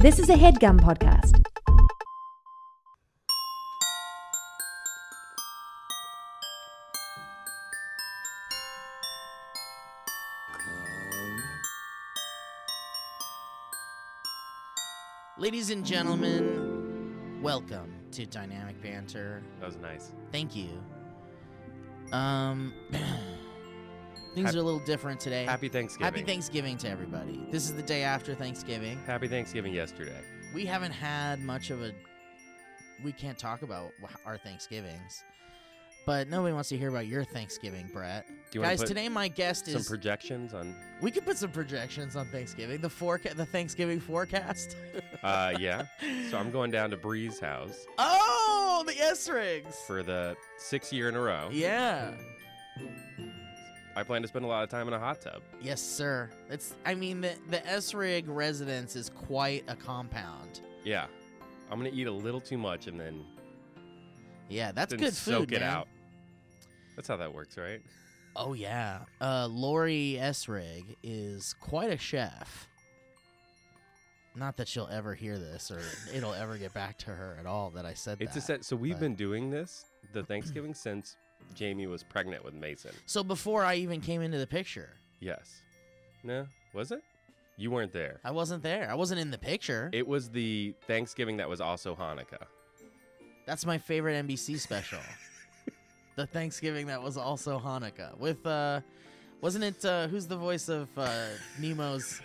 This is a headgum podcast. Ladies and gentlemen, welcome to Dynamic Banter. That was nice. Thank you. Um, things Hap- are a little different today. Happy Thanksgiving. Happy Thanksgiving to everybody. This is the day after Thanksgiving. Happy Thanksgiving yesterday. We haven't had much of a. We can't talk about our Thanksgivings, but nobody wants to hear about your Thanksgiving, Brett. Guys, today my guest is some projections on? we could put some projections on Thanksgiving. The forecast, the Thanksgiving forecast. Uh, yeah. so I'm going down to Bree's house oh, the Essrigs. for the sixth year in a row. Yeah. I plan to spend a lot of time in a hot tub. Yes, sir. It's. I mean, the the Essrig residence is quite a compound. Yeah. I'm gonna eat a little too much and then, Yeah, that's then good soak food, it man. out. That's how that works, right? Oh yeah. Uh, Lori Essrig is quite a chef. Not that she'll ever hear this or it'll ever get back to her at all that I said It's a set. So we've but- been doing this the Thanksgiving since Jamie was pregnant with Mason. so before I even came into the picture, Yes. No, was it? You weren't there. I wasn't there. I wasn't in the picture. It was the Thanksgiving that was also Hanukkah. That's my favorite NBC special. the Thanksgiving that was also Hanukkah with uh wasn't it uh who's the voice of uh Nemo's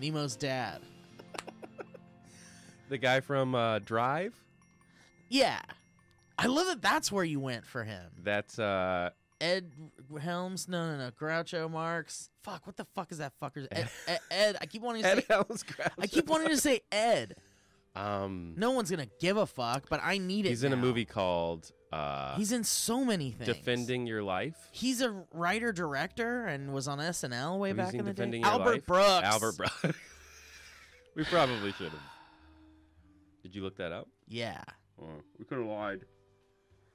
Nemo's dad? The guy from uh, Drive. Yeah. I love that that's where you went for him. That's uh, Ed Helms? No, no, no. Groucho Marx. Fuck, what the fuck is that fucker's Ed, Ed, Ed I keep wanting to Ed say Helms I keep wanting to say Ed. Um, No one's gonna give a fuck, but I need it. he's in a movie called uh, He's in so many things. Defending Your Life. He's a writer director and was on SNL way Have back in the Defending day. Your Albert Life? Brooks. Albert Brooks. we probably should have. Did you look that up? Yeah. we could have lied.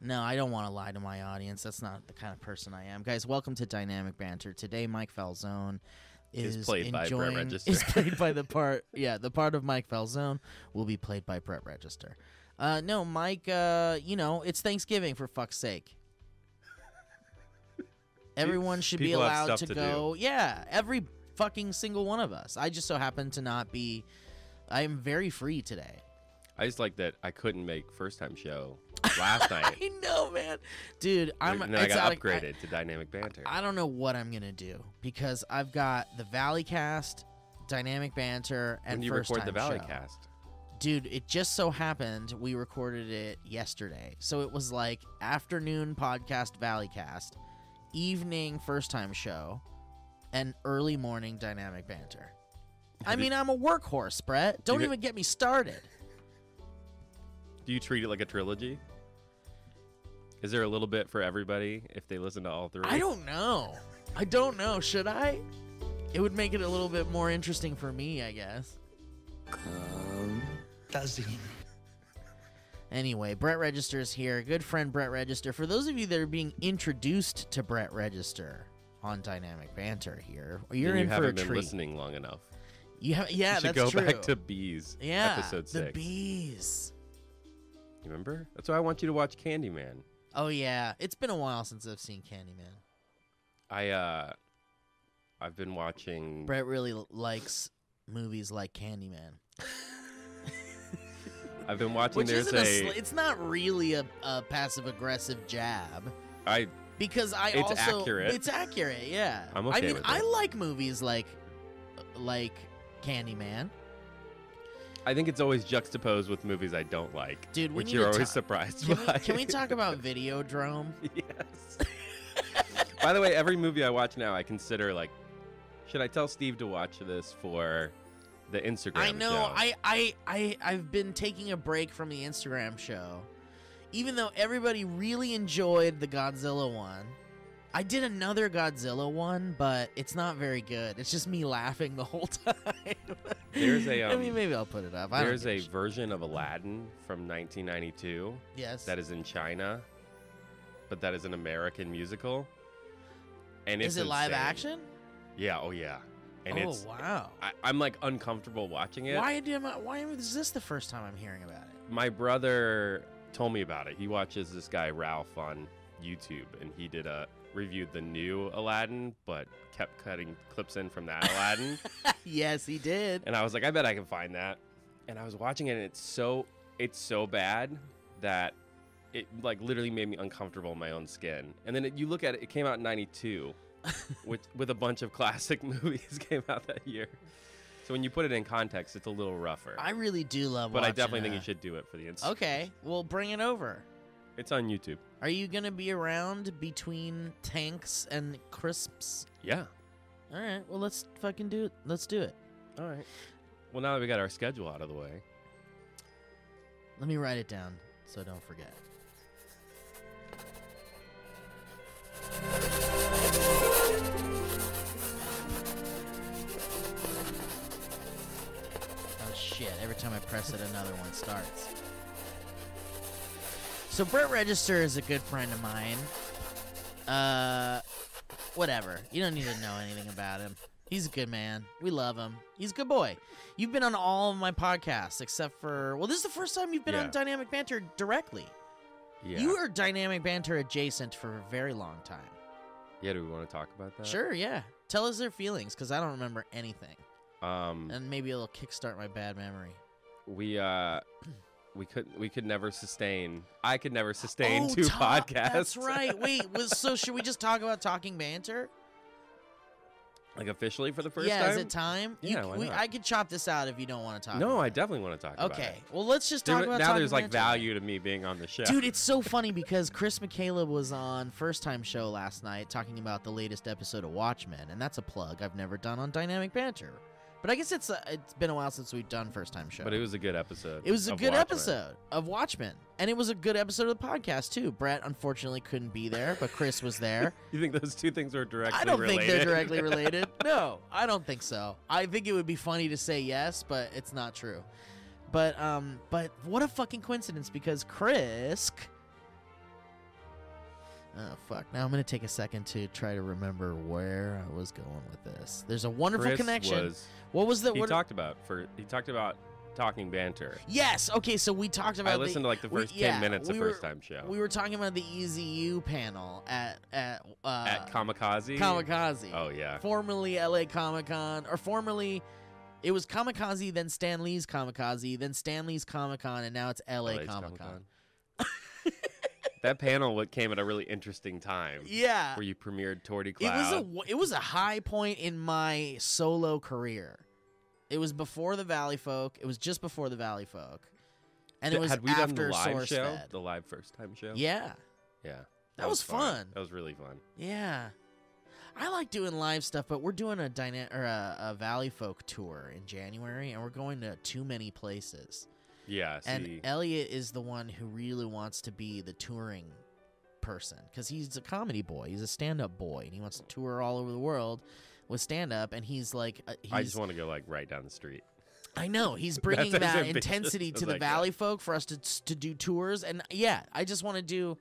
No, I don't want to lie to my audience. That's not the kind of person I am. Guys, welcome to Dynamic Banter. Today, Mike Falzone is Is played by Brett Register. Is played by the part, yeah, the part of Mike Falzone will be played by Brett Register. Uh, no, Mike, uh, you know, it's Thanksgiving for fuck's sake. Everyone should be people have allowed to, to go. Yeah, every fucking single one of us. I just so happen to not be. I am very free today. I just like that I couldn't make first time show last night. I know, man, dude. I'm. then I got of- I- upgraded to dynamic banter. I don't know what I'm gonna do because I've got the Valley Cast, Dynamic Banter, and when you First record the Valley Show. cast, Dude, it just so happened we recorded it yesterday, so it was like afternoon podcast Valley Cast, evening First Time Show, and early morning Dynamic Banter. I mean, I'm a workhorse, Brett. Don't even get me started. do you treat it like a trilogy? Is there a little bit for everybody if they listen to all three? I don't know. I don't know. Should I? It would make it a little bit more interesting for me, I guess. Um, anyway, Brett Register is here. Good friend Brett Register. For those of you that are being introduced to Brett Register on Dynamic Banter here, you're Then in you for a haven't been treat. listening long enough. You have, yeah, you should that's go true. back to Bees. yeah, episode six. the six. bees. You remember? That's why I want you to watch Candyman. Oh yeah, it's been a while since I've seen Candyman. I uh, I've been watching. Brett really likes movies like Candyman. I've been watching. Which there's isn't a, sl- it's not really a, a passive aggressive jab I because I It's also accurate. it's accurate, yeah. I'm I okay mean, with I it. like movies like like Candyman. I think it's always juxtaposed with movies I don't like. Dude, which you're always ta- surprised Can by. we, can we talk about Videodrome? yes. By the way, every movie I watch now, I consider like, should I tell Steve to watch this for the Instagram? I know. show? I, I I I've been taking a break from the Instagram show, even though everybody really enjoyed the Godzilla one. I did another Godzilla one, but it's not very good. It's just me laughing the whole time. There's a, I mean, um, maybe I'll put it up. I There's a version of Aladdin from 1992 yes. that is in China, but that is an American musical. And Is it's it live action? Yeah. Oh yeah. and oh it's wow. I, I'm like uncomfortable watching it. Why do I, why is this the first time I'm hearing about it? My brother told me about it. He watches this guy Ralph on YouTube, and he did a reviewed the new Aladdin, but kept cutting clips in from that Aladdin. yes, he did. And I was like, I bet I can find that. And I was watching it, and it's so it's so bad that it like literally made me uncomfortable in my own skin. And then it, you look at it; it came out in '92, with with a bunch of classic movies came out that year. So when you put it in context, it's a little rougher. I really do love. but I definitely think you should do it for the Instagram. Okay, well, bring it over. It's on YouTube. Are you gonna be around between tanks and crisps? Yeah. All right. Well, let's fucking do it. Let's do it. All right. Well, now that we got our schedule out of the way, Let me write it down so don't forget. Oh shit, every time I press it, another one starts. So, Brett Register is a good friend of mine. Uh, whatever. You don't need to know anything about him. He's a good man. We love him. He's a good boy. You've been on all of my podcasts except for, well, this is the first time you've been Yeah. on Dynamic Banter directly. yeah. You were Dynamic Banter adjacent for a very long time. yeah. Do we want to talk about that? Sure, yeah. Tell us their feelings because I don't remember anything. Um, And maybe it'll kickstart my bad memory. we uh, we could we could never sustain. I could never sustain oh, two talk- podcasts. That's right. Wait, was, so should we just talk about Talking Banter? like officially for the first yeah, time. is it time? Yeah, why we? I could chop this out if you don't want to talk. no, I definitely want to talk about it. Okay, well, let's just There- talk about now there's like value to me being on the show. Dude, it's so funny because Chris Michaela was on First Time Show last night talking about the latest episode of Watchmen, and that's a plug I've never done on Dynamic Banter. But I guess it's uh it's been a while since we've done First Time Show. but it was a good episode. It was a of good Watchmen. episode of Watchmen, and it was a good episode of the podcast too. Brett unfortunately couldn't be there, but Chris was there. You think those two things are directly I don't related? think they're directly related. No, I don't think so. I think it would be funny to say yes, but it's not true. But um, but what a fucking coincidence because Chris. Oh fuck! Now I'm gonna take a second to try to remember where I was going with this. There's a wonderful Chris connection. Was, what was the he what? talked about for he talked about talking banter. yes. Okay. So we talked about. I the- listened to like the we- first yeah, ten minutes we of were- first time show We were talking about the EZU panel at at uh, at Comikaze. Comikaze. Oh yeah. formerly LA Comic Con, or formerly it was Comikaze, then Stan Lee's Comikaze, then Stan Lee's Comic Con, and now it's LA Comic Con. That panel what came at a really interesting time Yeah, where you premiered Torty it was a Cloud. it was a high point in my solo career. It was before the Valley Folk. It was just before the Valley Folk, and it was Had we after done the live Source show, Fed. the live first time show? Yeah, yeah. That was fun. That was really fun. yeah. I like doing live stuff, but we're doing a dyna- or a, a Valley Folk tour in January, and we're going to too many places. Yeah. See, And Elliot is the one who really wants to be the touring person because he's a comedy boy. He's a stand-up boy, and he wants to tour all over the world with stand-up. And he's like, uh, he's, I just want to go like right down the street. I know he's bringing that intensity to the get. Valley folk for us to to do tours. And yeah, I just want to do.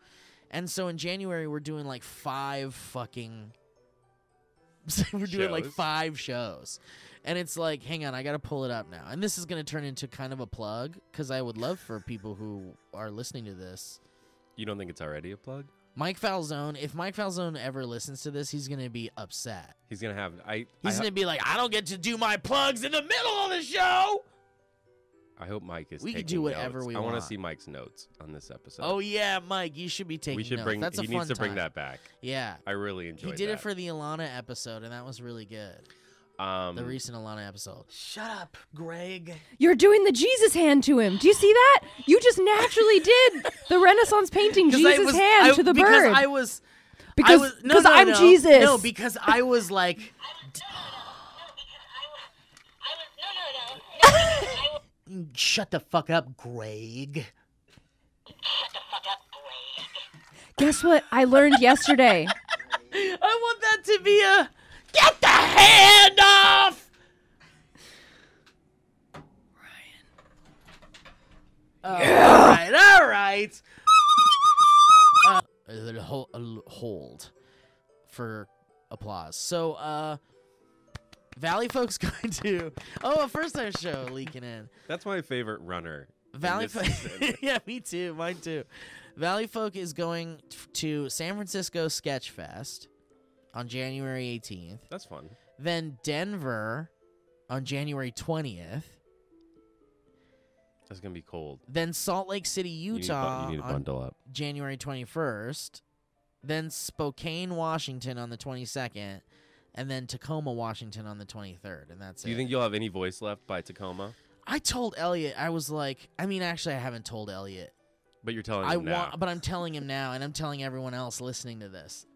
And so in January we're doing like five fucking. we're doing like five shows. And it's like, hang on, I got to pull it up now. And this is going to turn into kind of a plug because I would love for people who are listening to this You don't think it's already a plug? Mike Falzone, if Mike Falzone ever listens to this, he's gonna be upset. He's gonna have. I. I, He's ho- gonna be like, I don't get to do my plugs in the middle of the show. I hope Mike is. We can do whatever notes. we I wanna see Mike's notes on this episode. Oh yeah, Mike, you should be taking. we should notes. bring. That's a he fun needs to bring that back. Yeah, I really enjoyed. he did that. it for the Alana episode, and that was really good. um. The recent Alana episode. Shut up, Greg. You're doing the Jesus hand to him. Do you see that? You just naturally did the Renaissance painting Jesus was, hand I- to the because bird. I was I because was, no, because no, I'm no. Jesus. No, because I was like, shut the fuck up, Greg. Guess what I learned yesterday? I want that to be a get the hand off. Ryan. all right, all right. Uh, hold for applause. So, uh, Valley Folk's going to. Oh, a first time show leaking in. That's my favorite runner. Valley this Folk. yeah, me too. Mine too. Valley Folk is going to San Francisco Sketch Fest on January 18th. That's fun. Then Denver on January 20th. That's gonna be cold. Then Salt Lake City, You need Utah you need to on bundle up. January 21st. Then Spokane, Washington on the 22nd. And then Tacoma, Washington on the 23rd. And that's it. Do you think you'll have any voice left by Tacoma? I told Elliot, I was like, I mean, actually, I haven't told Elliot. But you're telling I him now. want, but I'm telling him now, and I'm telling everyone else listening to this.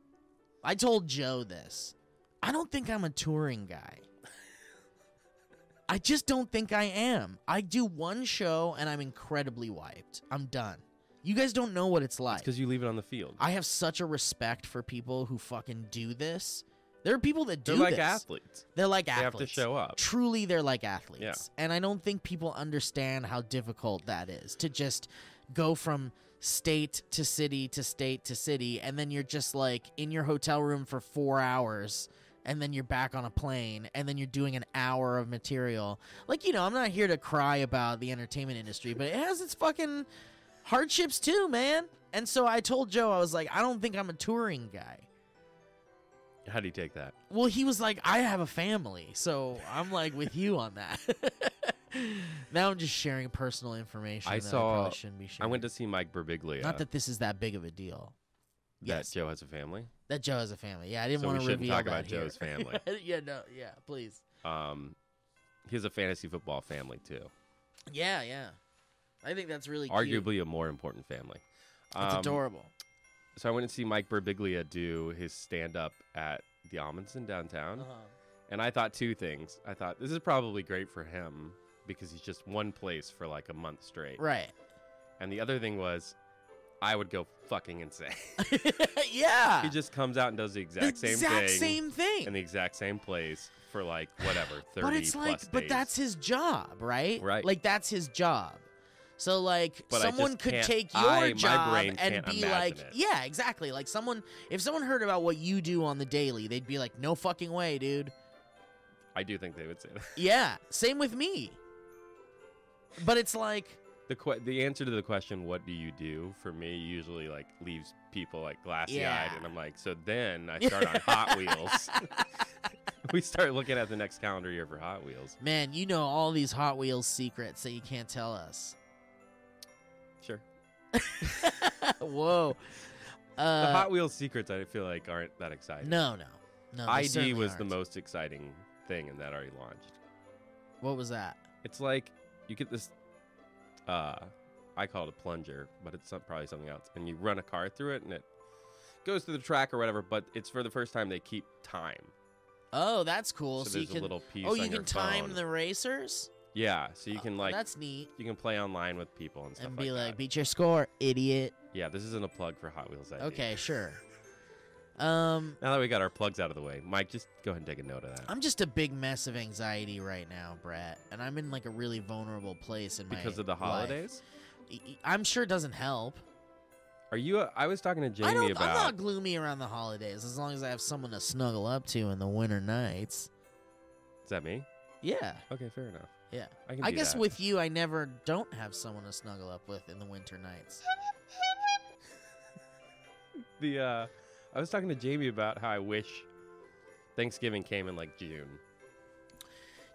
I told Joe this. I don't think I'm a touring guy. I just don't think I am. I do one show and I'm incredibly wiped. I'm done. You guys don't know what it's like. because you leave it on the field. I have such a respect for people who fucking do this. There are people that do They're like this. athletes. They're like They athletes. have to show up. Truly, they're like athletes. And I don't think people understand how difficult that is to just go from state to city to state to city, and then you're just like in your hotel room for four hours, and then you're back on a plane, and then you're doing an hour of material. Like, you know, I'm not here to cry about the entertainment industry, but it has its fucking hardships too, man. And so I told Joe, I was like, I don't think I'm a touring guy. How do you take that? Well, he was like, I have a family, so I'm like with you on that. now I'm just sharing personal information. I that saw- I probably shouldn't be I went to see Mike Birbiglia. Not that this is that big of a deal. that yes. Joe has a family. That Joe has a family. Yeah, I didn't So want to shouldn't reveal talk about here. Joe's family. yeah, no, yeah, please. Um, he has a fantasy football family too. Yeah, yeah. I think that's really cute. Arguably a more important family. It's Um, adorable. So I went to see Mike Birbiglia do his stand up at the Ahmanson downtown. Uh-huh. And I thought two things. I thought this is probably great for him because he's just one place for like a month straight. Right. And the other thing was, I would go fucking insane. yeah. he just comes out and does the the exact same exact thing same thing. in the exact same place for like whatever thirty but it's like, but that's his job, right? Right. Like that's his job. So like But someone could take your I- job and be like, it. yeah, exactly. Like someone, if someone heard about what you do on the daily, they'd be like, no fucking way, dude. I do think they would say that. Yeah. Same with me. But it's like, The que- the answer to the question, "What do you do?" for me usually like leaves people like glassy eyed, Yeah. and I'm like, so then I start on Hot Wheels. we start looking at the next calendar year for Hot Wheels. man, you know all these Hot Wheels secrets that you can't tell us. Whoa. The Uh, Hot Wheels secrets, I feel like aren't that exciting. no, no, no. ID was the aren't. most exciting thing, and that already launched. What was that? It's like you get this. Uh, I call it a plunger, but it's probably something else. And you run a car through it, and it goes through the track or whatever. But it's for the first time they keep time. Oh, that's cool. so So, you there's can. a little piece. oh, you can time phone. the racers. Yeah, so you Oh, can like that's neat. you can play online with people and stuff and be like, that. beat your score, idiot. Yeah, this isn't a plug for Hot Wheels ID. Okay, sure. Um, Now that we got our plugs out of the way, Mike, just go ahead and take a note of that. I'm just a big mess of anxiety right now, Brett, and I'm in like a really vulnerable place in my because of the life. holidays. E- e- I'm sure it doesn't help. Are you? Uh, I was talking to Jamie I don't. about. I'm not gloomy around the holidays as long as I have someone to snuggle up to in the winter nights. Is that me? Yeah, Okay, fair enough. Yeah. I can. I guess that. with you, I never don't have someone to snuggle up with in the winter nights. the. uh I was talking to Jamie about how I wish Thanksgiving came in like June.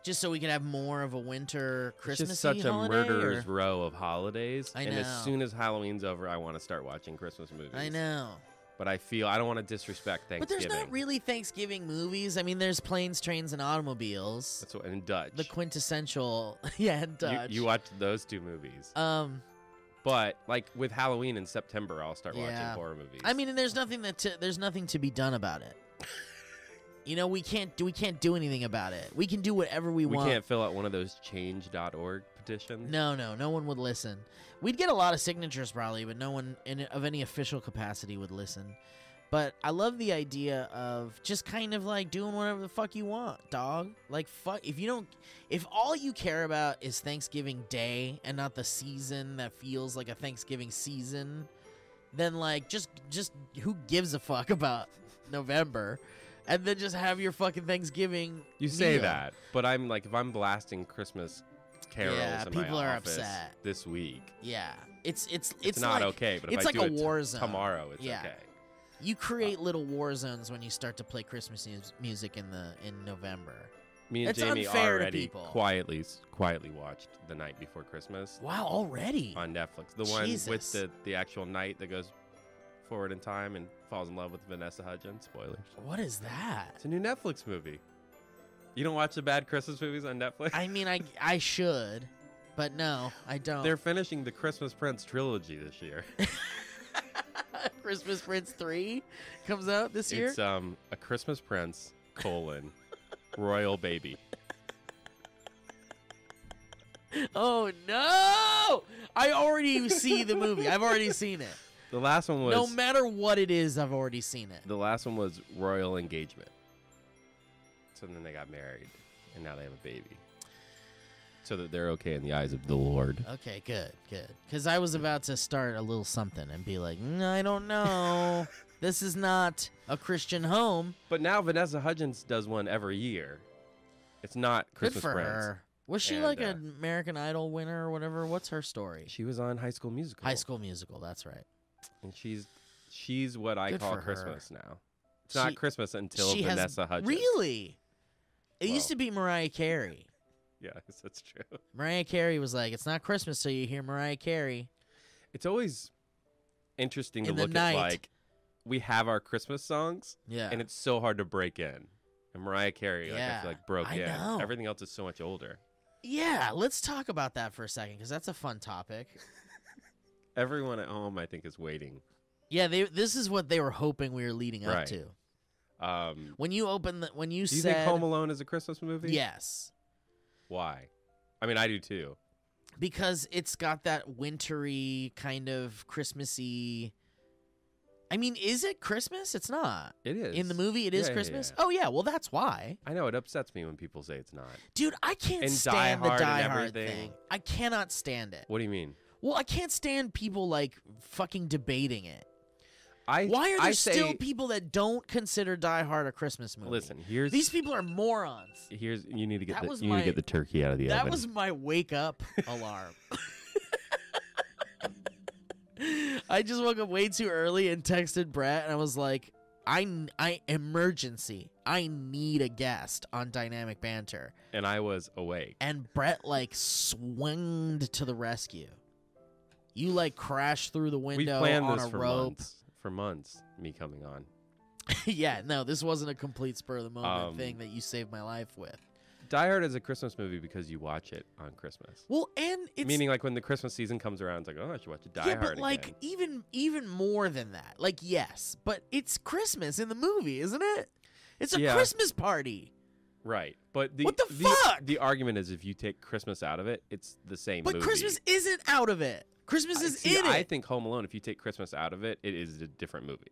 Just so we could have more of a winter It's Christmas just such a murderer's or- row of holidays. I and as soon as Halloween's over, I want to start watching Christmas movies. I know. But I feel I don't want to disrespect Thanksgiving. But there's not really Thanksgiving movies. I mean, there's planes, trains, and automobiles. That's what in Dutch. the quintessential, yeah, You- Dutch. You, watched those two movies. um, but like with Halloween in September, I'll start Yeah. watching horror movies. I mean, and there's nothing that to, there's nothing to be done about it. you know, we can't do we can't do anything about it. We can do whatever we, we want. We can't fill out one of those change.org petitions. No, no, no one would listen. We'd get a lot of signatures probably, but no one in of any official capacity would listen. But I love the idea of just kind of like doing whatever the fuck you want, dog. Like fuck if you don't if all you care about is Thanksgiving Day and not the season that feels like a Thanksgiving season, then like just just who gives a fuck about November? and then just have your fucking Thanksgiving. You say meal. that, but I'm like, if I'm blasting Christmas carols Yeah, in people my are office upset. this week, Yeah, it's it's it's, it's, not like, okay. But if it's I like do a it war zone. tomorrow, it's Yeah. okay. You uh, create little war zones when you start to play Christmas music in the in November. Me and It's Jamie already quietly quietly watched the night before Christmas Wow, already. on Netflix. The one Jesus. with the the actual night that goes forward in time and falls in love with Vanessa Hudgens. Spoilers. What is that? It's a new Netflix movie. You don't watch the bad Christmas movies on Netflix? I mean, I I should, but no, I don't. They're finishing the Christmas Prince trilogy this year. Christmas Prince three comes out this year. It's um a Christmas Prince colon royal baby. Oh no! I already see the movie. I've already seen it. The last one was No matter what it is, I've already seen it. the last one was royal engagement. So then they got married, and now they have a baby. So that they're okay in the eyes of the Lord. Okay, good, good. Because I was about to start a little something and be like, "Mm, I don't know. this is not a Christian home. But now Vanessa Hudgens does one every year. It's not Christmas good for her. Was she And, like uh, an American Idol winner or whatever? What's her story? She was on High School Musical. High School Musical. That's right. and she's she's what I Good call for her. Christmas now. It's She- not Christmas until Vanessa has, Hudgens. Really? It used to be Mariah Carey. Yes, that's true. Mariah Carey was like, "It's not Christmas till you hear Mariah Carey." It's always interesting to In the look night. at like we have our Christmas songs, Yeah. and it's so hard to break in. And Mariah Carey, like I Yeah, feel like broke I in. know. Everything else is so much older. yeah. Let's talk about that for a second because that's a fun topic. Everyone at home, I think, is waiting. Yeah, they, this is what they were hoping we were leading up to. Um, When you open the, when you do you said think Home Alone is a Christmas movie? yes, Why? I mean, I do too. because it's got that wintry kind of Christmassy. I mean, is it Christmas? It's not. It is In the movie, it is Yeah, yeah, Christmas. yeah. Oh yeah, well that's why, I know it upsets me when people say it's not. dude. I can't And Die stand the Hard and Die Hard thing. I cannot stand it. What do you mean? Well, I can't stand people like fucking debating it. I Why are there I still say, people that don't consider Die Hard a Christmas movie? Listen, here's these people are morons. here's you need to get That the was you need to get the turkey out of the That oven. was my wake up alarm. I just woke up way too early and texted Brett, and I was like, "I, I emergency. I need a guest on Dynamic Banter." and I was awake. And Brett like swinged to the rescue. You like crashed through the We window planned on this a for rope. months. For months, me coming on. yeah, no, this wasn't a complete spur of the moment Um, thing that you saved my life with. Die Hard is a Christmas movie because you watch it on Christmas. Well, and it's Meaning, like when the Christmas season comes around, it's like, oh, I should watch Die yeah, Hard but like again. even even more than that. Like yes, but it's Christmas in the movie, isn't it? It's a Yeah. Christmas party. Right, but the What the the, fuck? The argument is if you take Christmas out of it, it's the same. But movie. Christmas isn't out of it. Christmas I- is see, in I think Home Alone. If you take Christmas out of it, it is a different movie.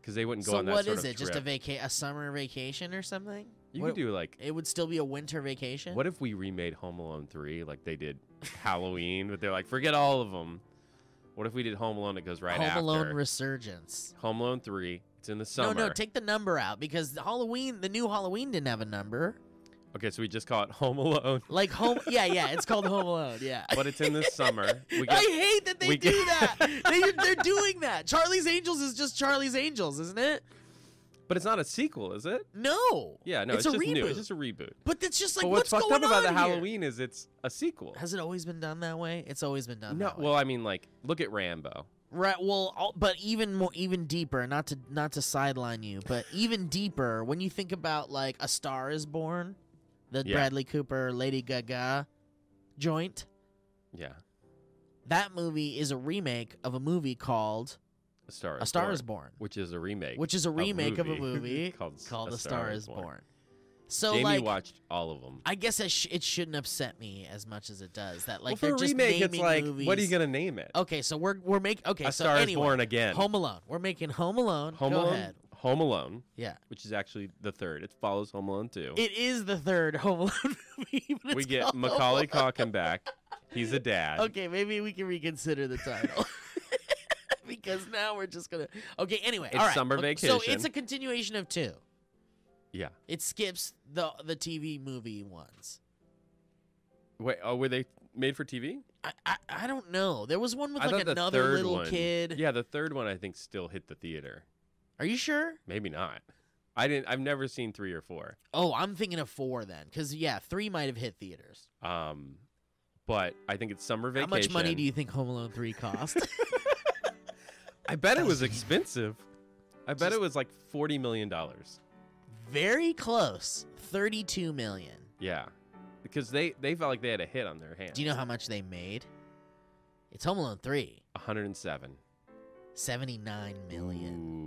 Because they wouldn't go so on that what sort is of it? Just a trip. vaca a summer vacation or something? You what, could do like, It would still be a winter vacation. what if we remade Home Alone three like they did Halloween? But they're like, forget all of them. What if we did Home Alone? It goes right Home after Alone Resurgence. Home Alone three. It's in the summer. No, no, take the number out because Halloween, the new Halloween didn't have a number. Okay, so we just call it Home Alone, Like home, yeah, yeah, it's called Home Alone. Yeah. but it's in the summer. We I hate that they we do get- that. They, they're doing that. Charlie's Angels is just Charlie's Angels, isn't it? but it's not a sequel, is it? No. Yeah, no, it's, it's, a just reboot. new. It's just a reboot. but it's just like but what's, going up about on the here? Halloween is it's a sequel. Has it always been done that way? It's always been done no, that way. well, I mean, like, look at Rambo. Right. Well, all, but even more, even deeper. Not to not to sideline you, but even deeper. When you think about like A Star Is Born, the Yeah. Bradley Cooper, Lady Gaga joint. Yeah, That movie is a remake of a movie called A Star. Is A Star Born, Is Born, which is a remake. which is a remake of a movie movie called called A Star Star Is Born. Born. So Jamie like, watched all of them. I guess it, sh- it shouldn't upset me as much as it does. That like well, they're a just remake, it's naming like, movies. what are you gonna name it? Okay, so we're we're making okay. a so Star anyway, Is Born again. Home Alone. We're making Home Alone. Home Go Alone. ahead. Home Alone, Yeah. which is actually the third. It follows Home Alone two. It is the third Home Alone movie. we get Macaulay. Culkin back. He's a dad. Okay, maybe we can reconsider the title. because now we're just gonna. Okay. Anyway, It's all right. summer okay, So it's a continuation of two. Yeah. It skips the the TV movie ones. Wait, oh, were they made for TV? I, I, I don't know. There was one with I like another little one, kid. Yeah, the third one I think still hit the theater. Are you sure? Maybe not. I didn't. I've never seen three or four. Oh, I'm thinking of four then, because yeah, three might have hit theaters. Um, but I think it's summer vacation. How much money do you think Home Alone three cost? I bet it was expensive. I bet it was like forty million dollars. Very close, thirty-two million. Yeah, because they they felt like they had a hit on their hands. Do you know how much they made? It's Home Alone three. 107 79 million. Ooh.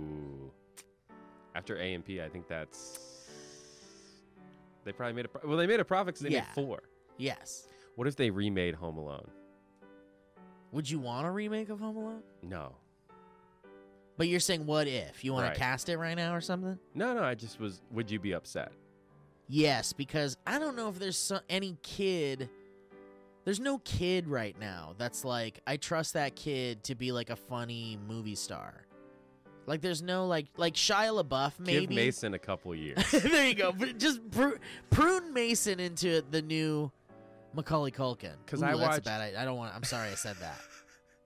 After A and P, I think that's they probably made a pro- well. They made a profit because they Yeah. made four. Yes. What if they remade Home Alone? Would you want a remake of Home Alone? No, But you're saying what if? You want Right. to cast it right now or something? no, no. I just was. Would you be upset? Yes, because I don't know if there's so, any kid. There's no kid right now that's like I trust that kid to be like a funny movie star. Like there's no like like Shia LaBeouf maybe. Give Mason a couple years. there you go. Just pru- prune Mason into the new Macaulay Culkin. Because I that's watched- bad. I, I don't want. I'm sorry I said that.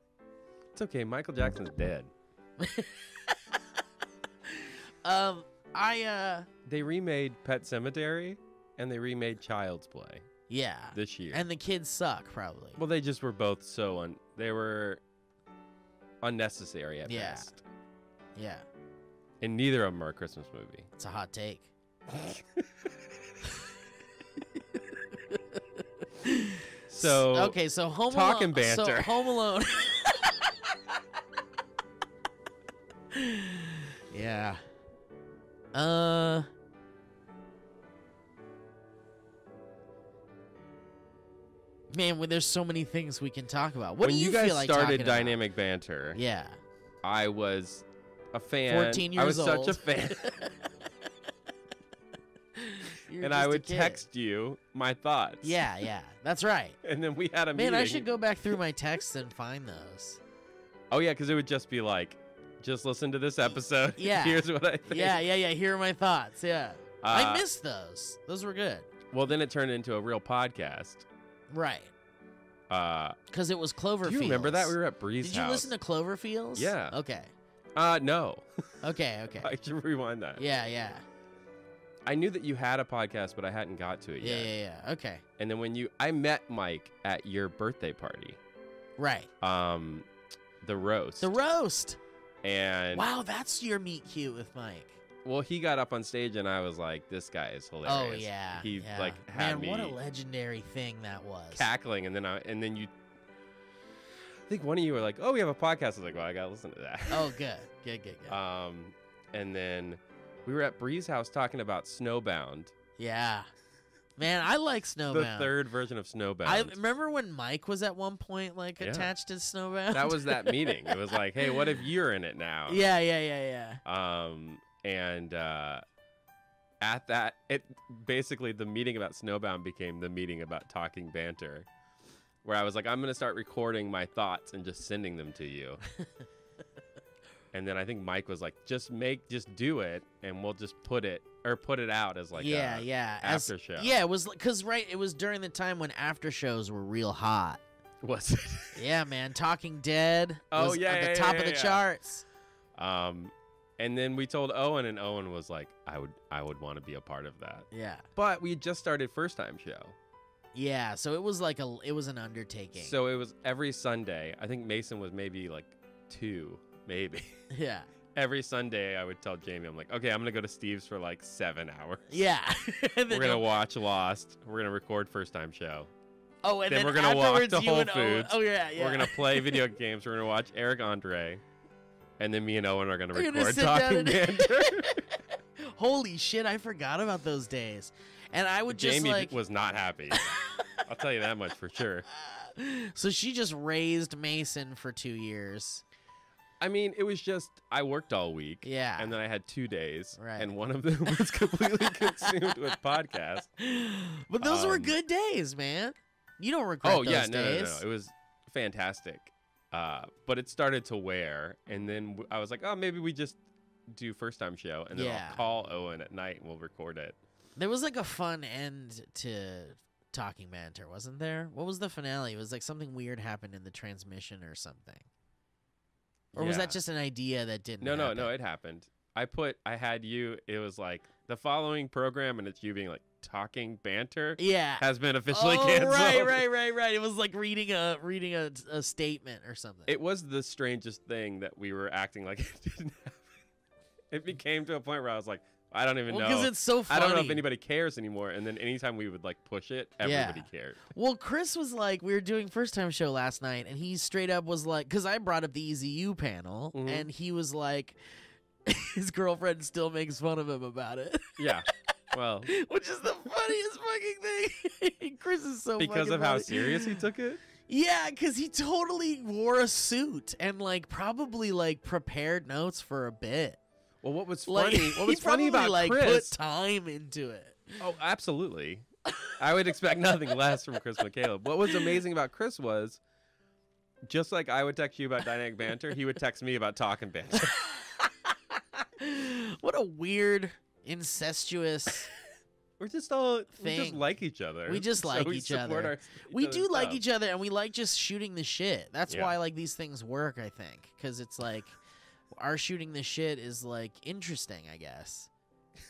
it's okay. Michael Jackson's dead. Um, I uh, They remade Pet Sematary and they remade Child's Play yeah, this year. and the kids suck probably. well, they just were both so un. They were unnecessary at Yeah. best, yeah, and neither of them are a Christmas movie. it's a hot take. So okay, so Home talking Alone. So banter. Home Alone. yeah. Uh. Man, when there's so many things we can talk about. What when do you, you guys feel like started talking about? Dynamic Banter, Yeah. I was a fan. 14 years old. I was years such a fan, and I would text you my thoughts. Yeah, yeah. That's right. and then we had a Man, meeting. I should go back through my texts and find those. Oh yeah, because it would just be like, just listen to this episode. Yeah. Here's what I think. Yeah, yeah, yeah. Here are my thoughts. Yeah. I Uh, missed those. Those were good. Well, then it turned into a real podcast. Right. Uh, Because it was Cloverfield. do you remember that we were at Bree's Did you listen to Cloverfields? Yeah. Okay. Uh, no. Okay, okay. I should rewind that. yeah, yeah. I knew that you had a podcast, but I hadn't got to it Yeah, yet. yeah, yeah. Okay. And then when you, I met Mike at your birthday party, Right. um, the roast. The roast. and Wow, that's your meet cute with Mike. well, he got up on stage, and I was like, "This guy is hilarious." Oh yeah. He yeah. like had Man, me what a legendary thing that was. cackling, and then I, and then you. I think one of you were like, "Oh, we have a podcast." I was like, "Well, I gotta listen to that." Oh, good. Good, good, good. Um, and then we were at Bree's house talking about Snowbound, yeah. Man, I like Snowbound. the third version of Snowbound. I remember when Mike was at one point like Yeah. attached to Snowbound. that was that meeting. It was like, "Hey, what if you're in it now?" yeah, yeah, yeah, yeah. Um, and uh, at that, it basically the meeting about Snowbound became the meeting about talking banter, where I was like, I'm gonna start recording my thoughts and just sending them to you. and then I think Mike was like, just make, just do it, and we'll just put it or put it out as like yeah, a yeah. As- after show. Yeah, it was because right, it was during the time when after shows were real hot. Was it? Yeah, man. Talking Dead Oh, was yeah, at the yeah, top yeah, of the charts. um, and then we told Owen, and Owen was like, I would, I would want to be a part of that. Yeah, But we had just started first time show. Yeah. So it was like a, it was an undertaking. So it was every Sunday. I think Mason was maybe like two, maybe. yeah, every Sunday, I would tell Jamie, I'm like, okay, I'm gonna go to Steve's for like seven hours. yeah. We're gonna watch Lost. We're gonna record first time show. Oh, and then then, we're gonna walk to Whole Foods. Oh yeah, yeah. We're gonna play video games. We're gonna watch Eric Andre, and then me and Owen are gonna We're gonna record talking and- banter. Holy shit! I forgot about those days. And I would just Jamie like. was not happy. I'll tell you that much for sure. So she just raised Mason for two years. I mean, it was just I worked all week. Yeah. And then I had two days, Right. and one of them was completely consumed with podcast. But those were Um, good days, man. You don't regret Oh those yeah, no, no, days. no, no. It was fantastic. Uh, but it started to wear, and then I was like, oh, maybe we just do first time show, and then Yeah. I'll call Owen at night and we'll record it. There was like a fun end to Talking Banter, wasn't there? What was the finale? It was like something weird happened in the transmission or something. Or was that just an idea that didn't No, no, no, it happened. I put, I had you. It was like the following program, and it's you being like talking banter Yeah. has been officially oh, canceled. right, right, right, right. It was like reading a reading a, a statement or something. It was the strangest thing that we were acting like it didn't happen. It became to a point where I was like, I don't even well, know. because it's so funny. I don't know if anybody cares anymore. And then anytime we would like push it, Yeah. everybody cared. Well, Chris was like, we were doing first time show last night, and he straight up was like, because I brought up the EZU panel, Mhm. and he was like, his girlfriend still makes fun of him about it, Yeah. Well, which is the funniest fucking thing. Chris is so because of how funny. serious he took it. Yeah, because he totally wore a suit and like probably like prepared notes for a bit. Well, what was Like funny? What was funny about like Chris? put time into it. Oh, absolutely. I would expect nothing less from Chris McCaleb. What was amazing about Chris was, just like I would text you about dynamic banter, he would text me about talking banter. what a weird, incestuous. We're just all we just like each other. We just like we each other. our- we do other's like each other, and we like just shooting the shit. That's Yeah. why like these things work. I think because it's like our shooting the shit is like interesting. I guess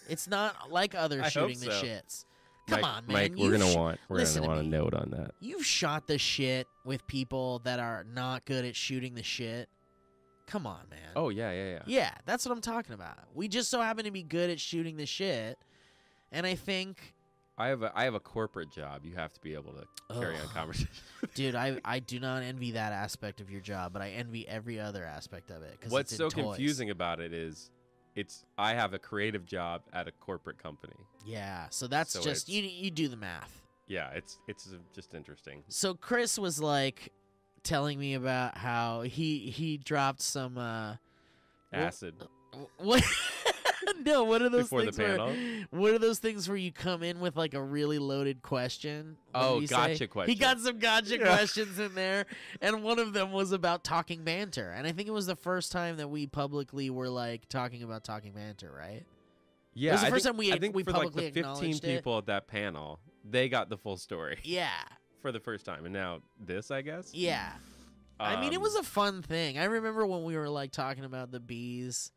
it's not like other I hope shooting the so. shits. Come Mike, on, man. Mike, we're You've gonna sh- want we're listen gonna to want a me. note on that. You've shot the shit with people that are not good at shooting the shit. Come on, man. Oh yeah, yeah, yeah. Yeah, that's what I'm talking about. We just so happen to be good at shooting the shit. And I think, I have a I have a corporate job. You have to be able to carry on conversation. dude, I I do not envy that aspect of your job, but I envy every other aspect of it. What's it's so toys. confusing about it is, it's I have a creative job at a corporate company. Yeah, so that's So just you. You do the math. Yeah, it's it's just interesting. So Chris was like telling me about how he he dropped some. uh Acid. What? no, what are those Before the things where- panel? what are those things where you come in with like a really loaded question? Oh, he say? gotcha He got some gotcha Yeah. questions in there, and one of them was about talking banter. And I think it was the first time that we publicly were like talking about talking banter, right? Yeah, it was the I first think, time we- I think we for like publicly the 15 acknowledged it. people at that panel, they got the full story Yeah, for the first time, and now this, I guess. yeah. I mean, it Um, was a fun thing. I remember when we were like talking about the bees.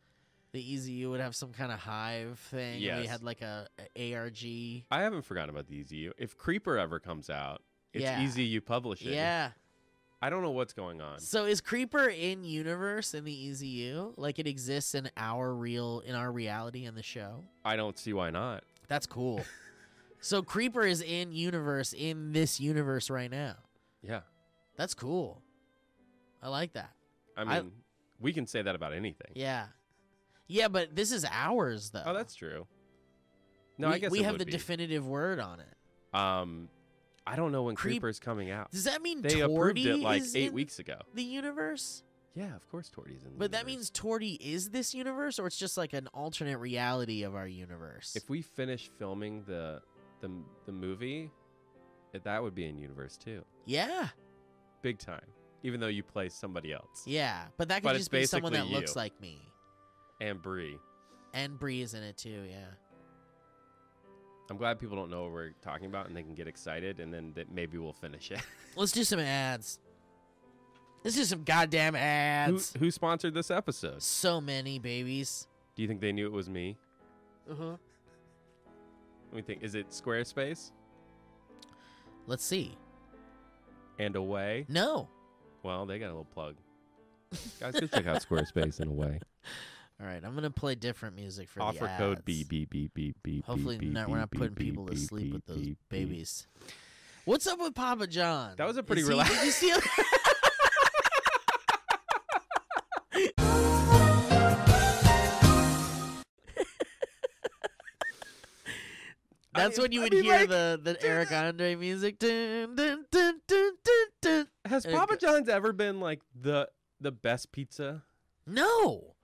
The EZU would have some kind of hive thing. and We had like a, a ARG. I haven't forgotten about the EZU. If Creeper ever comes out, it's Yeah. EZU publishing. Yeah. I don't know what's going on. So is Creeper in universe in the EZU? Like it exists in our real in our reality in the show? I don't see why not. That's cool. so Creeper is in universe in this universe right now. Yeah. That's cool. I like that. I I- mean, we can say that about anything. Yeah. Yeah, but this is ours though. Oh, that's true. No, we, I guess we have the be. definitive word on it. Um, I don't know when Creep- Creeper's coming out. Does that mean They approved it like eight weeks ago. the universe? Yeah, of course Torty's in. the But that means Torty is this universe or it's just like an alternate reality of our universe? if we finish filming the the the movie, that would be in universe too, yeah. big time. Even though you play somebody else Yeah, but that could But just be someone that basically looks like me. And Brie. And Bree is in it too, yeah. I'm glad people don't know what we're talking about and they can get excited, and then that maybe we'll finish it. Let's do some ads. Let's do some goddamn ads. who sponsored this episode? So many babies. Do you think they knew it was me? Uh-huh. Let me think. Is it Squarespace Let's see. and Away? No. Well, they got a little plug. Guys, go check out Squarespace in a Away. All right, I'm gonna play different music for Offer the ads. code B B B B B. Hopefully, B, not, we're not putting B, people to B, sleep with those babies. What's up with Papa John? That was a pretty Is he- Did you see him? I That's mean- when you I would mean, hear like, the, the Eric Andre music. Dun, dun, dun, dun, dun. Has Papa. John's ever been like the the best pizza? No.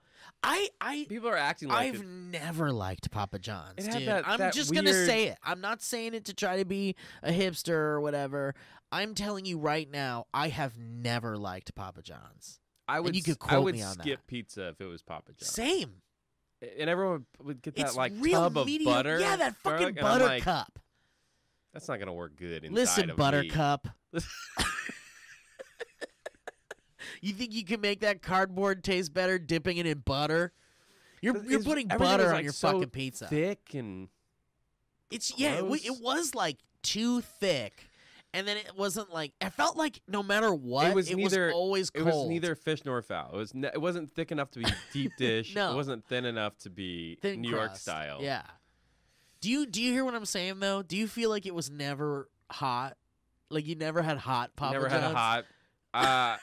I I People are acting like I've it- never liked Papa John's. Dude. that- I'm that just gonna weird- say it. I'm not saying it to try to be a hipster or whatever. I'm telling you right now, I have never liked Papa John's. I would you could s- I quote would me on that. skip pizza if it was Papa John's. Same. And everyone would- get that it's like tub of butter. Yeah, that fucking garlic, and I'm like, buttercup. That's not gonna work good Listen, buttercup. you think you can make that cardboard taste better dipping it in butter? You're you're putting butter on like, your so fucking pizza. Thick and It's yeah, it, it was like too thick, and then it wasn't like I felt like no matter what, it was neither- always it was neither fish nor fowl. It was ne- it wasn't thick enough to be deep dish. No. It wasn't thin enough to be Thin New York style. Yeah. Do you do you hear what I'm saying though? Do you feel like it was never hot? Like you never had hot Papa Never had a hot. Uh,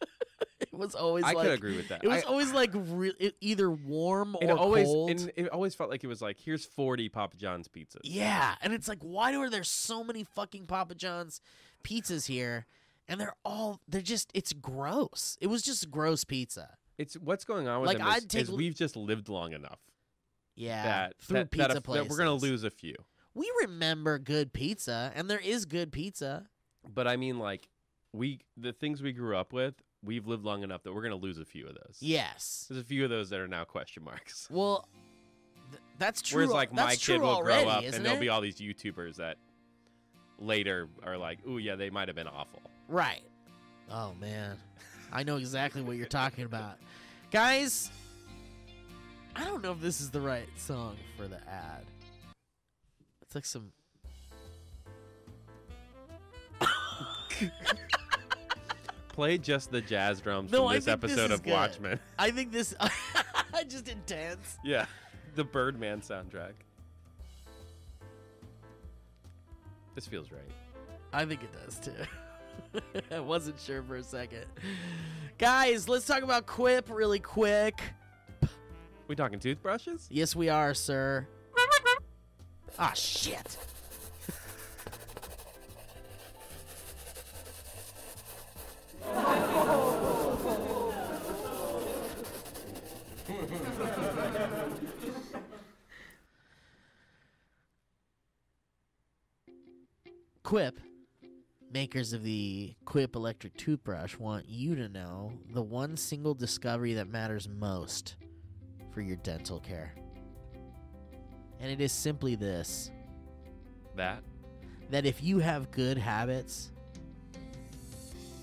It was always I like could agree with that. it was I- always like re- either warm it or always cold. and it always felt like it was like here's 40 Papa John's pizzas. Yeah, and it's like, why are there so many fucking Papa John's pizzas here? And they're all they're just it's gross. It was just gross pizza. It's what's going on with Like, them I'd take is we've just lived long enough Yeah, that through that, pizza that, a- places. that we're gonna lose a few. We remember good pizza, and there is good pizza. But I mean, like we the things we grew up with, we've lived long enough that we're gonna lose a few of those. Yes. There's a few of those that are now question marks. Well, th- that's true. Whereas like my that's kid will already, grow up and there'll it? be all these YouTubers that later are like, "Ooh, yeah, they might have been awful." Right. Oh man. I know exactly what you're talking about. Guys, I don't know if this is the right song for the ad. It's like some Play just the jazz drums No, from this think this episode of good. Watchmen. I think this I just intense. yeah, the Birdman soundtrack. This feels right. I think it does too. I wasn't sure for a second. Guys, let's talk about Quip really quick. We talking toothbrushes? Yes, we are, sir. Ah, shit. Quip, makers of the Quip electric toothbrush, want you to know the one single discovery that matters most for your dental care. And it is simply this That that if you have good habits,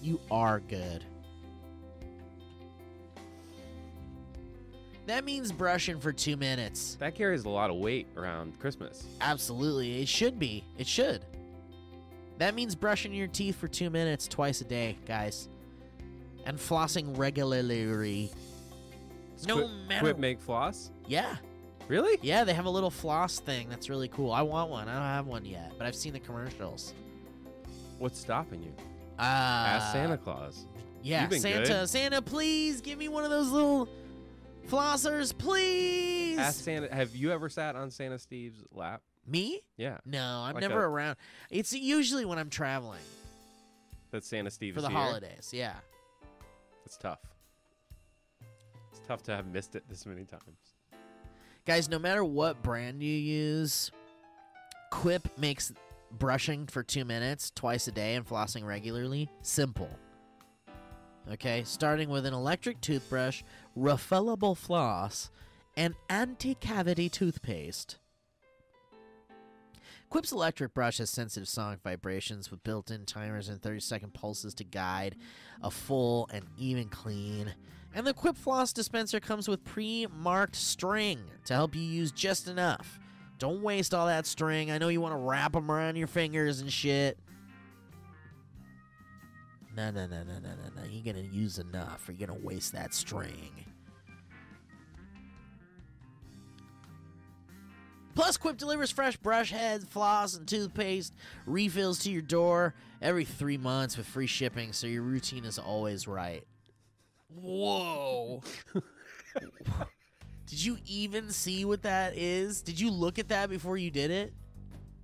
you are good. That means brushing for two minutes. that carries a lot of weight around Christmas. Absolutely. It should be. It should. That means brushing your teeth for two minutes twice a day, guys. And flossing regularly. No Quip, matter. Quip make floss? yeah. Really? Yeah, they have a little floss thing that's really cool. I want one. I don't have one yet, but I've seen the commercials. What's stopping you? Uh, Ask Santa Claus. Yeah, Santa, good. Santa, please give me one of those little flossers, please. Ask Santa. Have you ever sat on Santa Steve's lap? me? Yeah, No, I'm Like never a- around. It's usually when I'm traveling that Santa Steve for is the here. holidays. Yeah. It's tough. It's tough to have missed it this many times. Guys, no matter what brand you use, Quip makes brushing for two minutes twice a day and flossing regularly simple. Okay, starting with an electric toothbrush, refillable floss, and anti cavity toothpaste. Quip's electric brush has sensitive sonic vibrations with built in timers and 30 second pulses to guide a full and even clean. And the Quip Floss dispenser comes with pre marked string to help you use just enough. Don't waste all that string. I know you want to wrap them around your fingers and shit. No, no, no, no, no, no, no. You're going to use enough or you're going to waste that string. Plus, Quip delivers fresh brush heads, floss, and toothpaste refills to your door every three months with free shipping, so your routine is always right. Whoa. did you even see what that is? Did you look at that before you did it?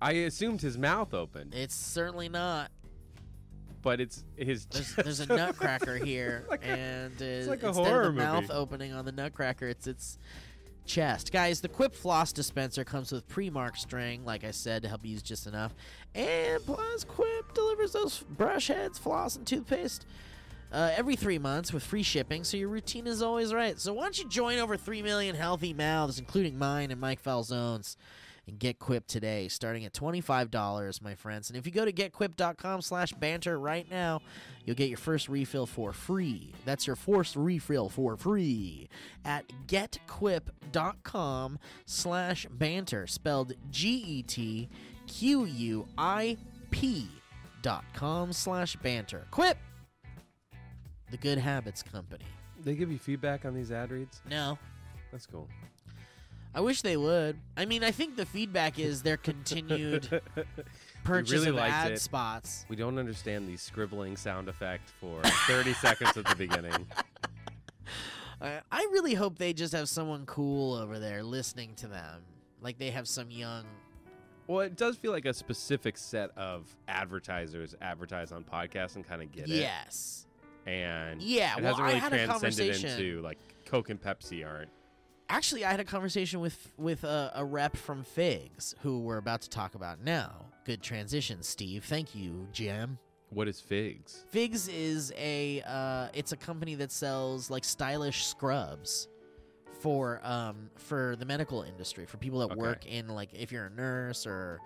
I assumed his mouth opened. It's certainly not. But it's his. There's, there's a nutcracker here, and uh, like a instead horror of the mouth opening on the nutcracker, it's its chest. Guys, the Quip floss dispenser comes with pre-marked string, like I said, to help you use just enough, and plus Quip delivers those brush heads, floss, and toothpaste. Uh, every three months with free shipping, so your routine is always right. So why don't you join over three million healthy mouths, including mine and Mike Falzone's, and get Quip today, starting at $25, my friends. And if you go to getquip.com slash banter right now, you'll get your first refill for free. That's your first refill for free at getquip.com slash banter, spelled E G-E-T-Q-U-I-P dot com slash banter. Quip! The Good Habits Company. They give you feedback on these ad reads. No, That's cool. I wish they would. I mean, I think the feedback is their continued purchase really of liked ad it. spots. We don't understand the scribbling sound effect for 30 seconds at the beginning. I, I really hope they just have someone cool over there listening to them. Like they have some young. Well, it does feel like a specific set of advertisers advertise on podcasts and kind of get it. Yes. And Yeah, it well, hasn't I really had a transcended conversation- into like Coke and Pepsi aren't. Actually, I had a conversation with with a, a rep from Figs who we're about to talk about now. Good transition, Steve. Thank you, Jim. What is figs? Figs is a uh, it's a company that sells like stylish scrubs for um for the medical industry for people that Okay. work in like if you're a nurse or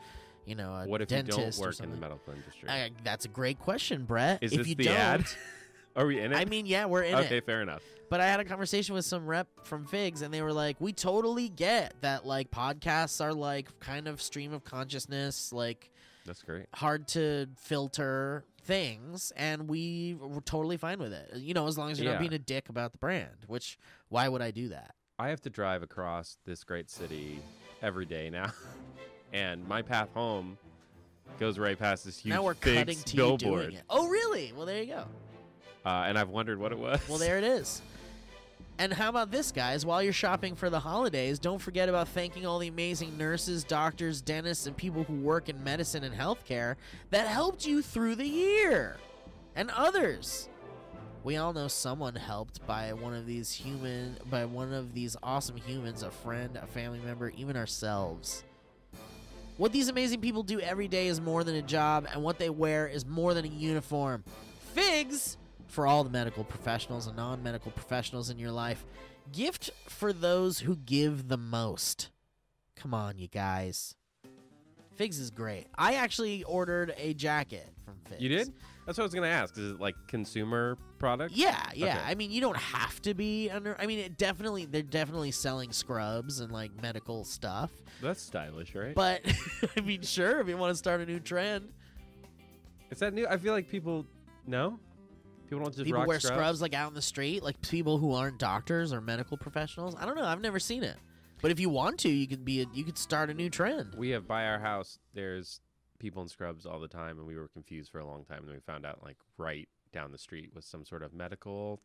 you know a What if you dentist don't or work in the medical industry? I, that's a great question, Brett. is if this you the don't, ad? Are we in it? I mean, yeah, we're in okay, it. Okay, fair enough. But I had a conversation with some rep from Figs, and they were like, "We totally get that. Like podcasts are like kind of stream of consciousness, like That's great. hard to filter things, and we were totally fine with it. You know, as long as you're Yeah. not being a dick about the brand. Which, why would I do that? I have to drive across this great city every day now, and my path home goes right past this huge now we're cutting to billboard. you doing it. Oh, really? Well, there you go. Uh, and I've wondered what it was. Well, there it is. And how about this, guys? While you're shopping for the holidays, don't forget about thanking all the amazing nurses, doctors, dentists, and people who work in medicine and healthcare that helped you through the year. And others. We all know someone helped by one of these human by one of these awesome humans, a friend, a family member, even ourselves. What these amazing people do every day is more than a job, and what they wear is more than a uniform. Figs for all the medical professionals and non medical professionals in your life. Gift for those who give the most. Come on, you guys. Figs is great. I actually ordered a jacket from Figs. You did? That's what I was gonna ask. Is it like consumer product? Yeah, yeah. Okay. I mean, you don't have to be under. I mean, it definitely they're definitely selling scrubs and like medical stuff. That's stylish, right? But I mean, sure, if you want to start a new trend, Is that new? I feel like people no. People don't just people rock wear scrubs. like out in the street, like people who aren't doctors or medical professionals. I don't know. I've never seen it. But if you want to, you could be. A, you could start a new trend. We have by our house. There's people in scrubs all the time, and we were confused for a long time. And we found out like right down the street was some sort of medical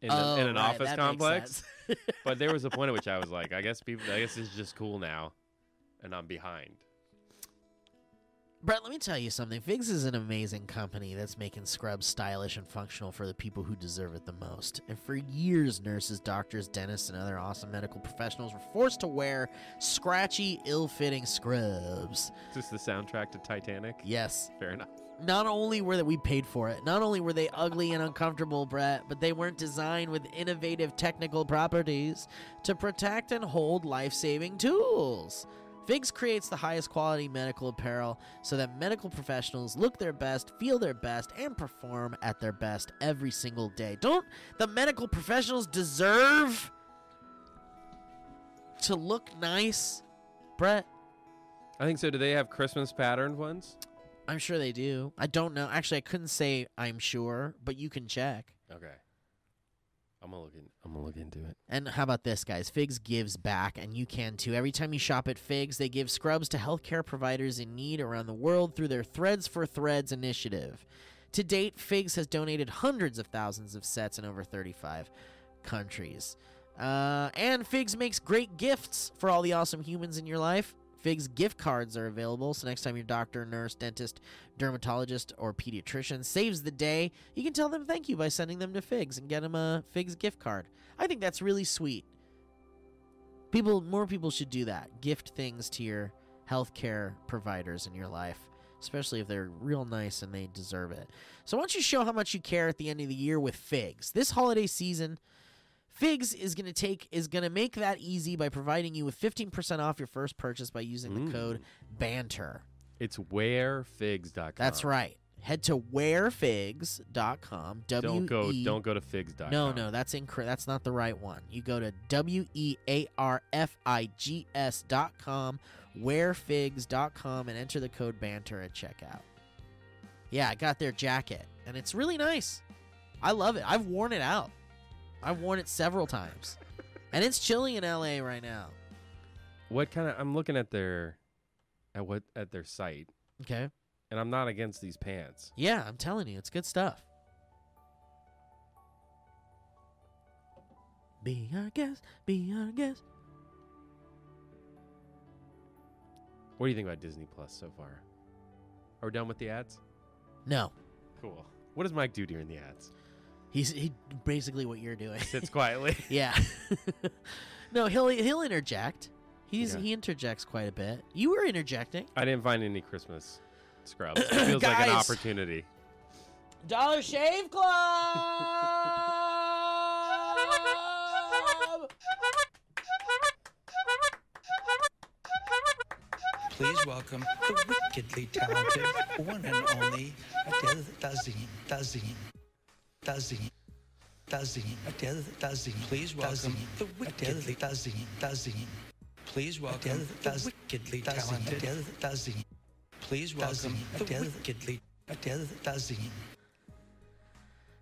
in, a- oh, in an right, office complex. but there was a point at which I was like, I guess people, I guess it's just cool now, and I'm behind. Brett, let me tell you something. Figs is an amazing company that's making scrubs stylish and functional for the people who deserve it the most. And for years, nurses, doctors, dentists, and other awesome medical professionals were forced to wear scratchy, ill fitting scrubs. Is this the soundtrack to Titanic? Yes. Fair enough. Not only were that we paid for it, not only were they ugly and uncomfortable, Brett, but they weren't designed with innovative technical properties to protect and hold life saving tools. Figs creates the highest quality medical apparel so that medical professionals look their best, feel their best, and perform at their best every single day. Don't the medical professionals deserve to look nice, Brett? I think so. Do they have Christmas patterned ones? I'm sure they do. I don't know. Actually, I couldn't say I'm sure, but you can check. Okay. I'm gonna look in, I'm gonna look into it. And how about this, guys? Figs gives back, and you can too. Every time you shop at Figs, they give scrubs to healthcare providers in need around the world through their Threads for Threads initiative. To date, Figs has donated hundreds of thousands of sets in over 35 countries. Uh, and Figs makes great gifts for all the awesome humans in your life. Figs gift cards are available, so next time your doctor, nurse, dentist, dermatologist, or pediatrician saves the day, you can tell them thank you by sending them to Figs and get them a Figs gift card. I think that's really sweet. People, more people should do that. Gift things to your healthcare providers in your life, especially if they're real nice and they deserve it. So why don't you show how much you care at the end of the year with Figs? This holiday season, Figs is going to take is going to make that easy by providing you with 15% off your first purchase by using the Mm. code BANTER. It's wearfigs.com. That's right. Head to wearfigs.com. W Don't go. E- Don't go to figs.com. No, no, that's incorrect. That's not the right one. You go to w e a r f i g s dot com, wearfigs.com, and enter the code banter at checkout. Yeah, I got their jacket, and it's really nice. I love it. I've worn it out. I've worn it several times, and it's chilly in LA right now. What kind of? I'm looking at their, at what at their site, Okay. and I'm not against these pants. Yeah, I'm telling you, it's good stuff. Be our guest, be our guest. What do you think about Disney Plus so far? Are we done with the ads? No, Cool. What does Mike do during the ads? He's he basically what you're doing. Sits quietly. yeah. no, he'll he'll interject. He's Yeah. he interjects quite a bit. You were interjecting. I didn't find any Christmas scrubs. It feels like an opportunity. Dollar Shave Club. Please welcome the wickedly talented one and only Adele Dazeem. Dazeem. Dazeem. Dazeem. Adele Dazeem. Please welcome the wickedly Dazeem. Dazeem. Please welcome the wickedly talented Adele Dazeem. Please welcome the wickedly Adele Dazeem.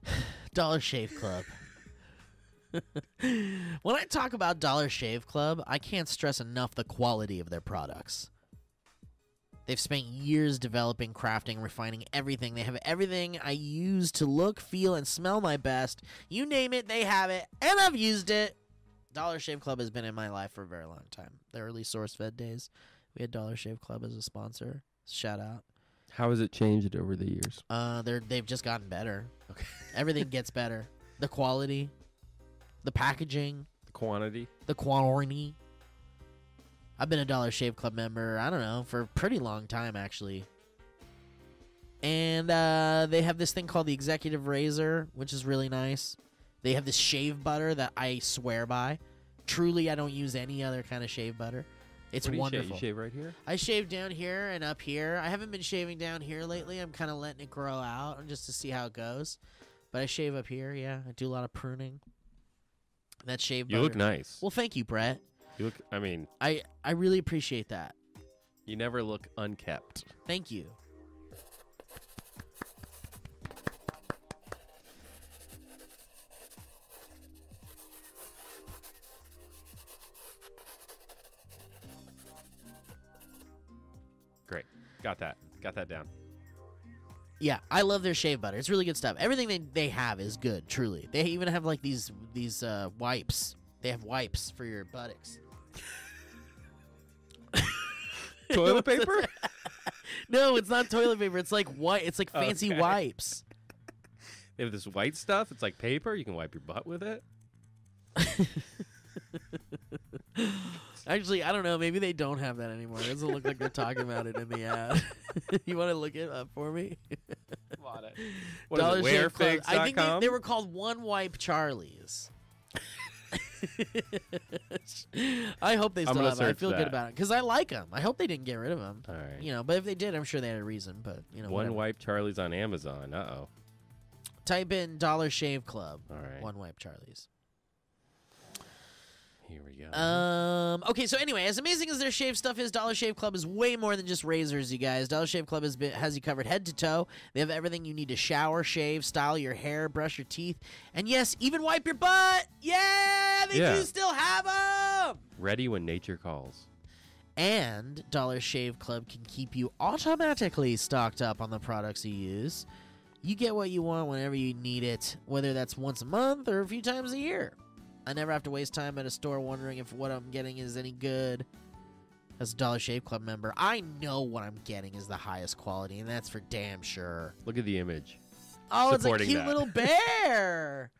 Dollar Shave Club. when I talk about Dollar Shave Club, I can't stress enough the quality of their products. They've spent years developing, crafting, refining everything. They have everything I use to look, feel, and smell my best. You name it, they have it, and I've used it. Dollar Shave Club has been in my life for a very long time. The early SourceFed days, we had Dollar Shave Club as a sponsor. Shout out. How has it changed over the years? Uh, they're they've just gotten better. Okay. Everything gets better. The quality, the packaging, The quantity. the quality. I've been a Dollar Shave Club member. I don't know for a pretty long time actually. And uh, they have this thing called the Executive Razor, which is really nice. They have this shave butter that I swear by. Truly, I don't use any other kind of shave butter. It's What wonderful. Shave? You shave right here. I shave down here and up here. I haven't been shaving down here lately. I'm kind of letting it grow out just to see how it goes. But I shave up here. Yeah, I do a lot of pruning. That shave. You look nice. Well, thank you, Brett. You look. I mean, I I really appreciate that. you never look unkept. Thank you. Great. Got that. Got that down. Yeah, I love their shave butter. It's really good stuff. Everything they, they have is good, truly. They even have like these these uh, wipes. They have wipes for your buttocks. Toilet paper. No, it's not toilet paper. It's like white. It's like fancy Okay. wipes. they have this white stuff. It's like paper. You can wipe your butt with it. Actually, I don't know. Maybe they don't have that anymore. It doesn't look like they're talking about it in the ad. you want to look it up for me? What is Dollar it? Shave Club. I think they, they were called One Wipe Charlies. I hope they I'm still gonna have it. I search feel good that. about it because I like them. I hope they didn't get rid of them. All right. You know, but if they did, I'm sure they had a reason. But you know, One whatever. wipe Charlie's on Amazon. Uh oh. Type in Dollar Shave Club. All right. One Wipe Charlies. Here we go. Um. Okay. So anyway, as amazing as their shave stuff is, Dollar Shave Club is way more than just razors, you guys. Dollar Shave Club has been, has you covered head to toe. They have everything you need to shower, shave, style your hair, brush your teeth, and yes, even wipe your butt. Yeah, they Yeah. do still have them. Ready when nature calls. And Dollar Shave Club can keep you automatically stocked up on the products you use. You get what you want whenever you need it, whether that's once a month or a few times a year. I never have to waste time at a store wondering if what I'm getting is any good. as a Dollar Shave Club member, I know what I'm getting is the highest quality, and that's for damn sure. Look at the image. Oh, it's a cute that. little bear.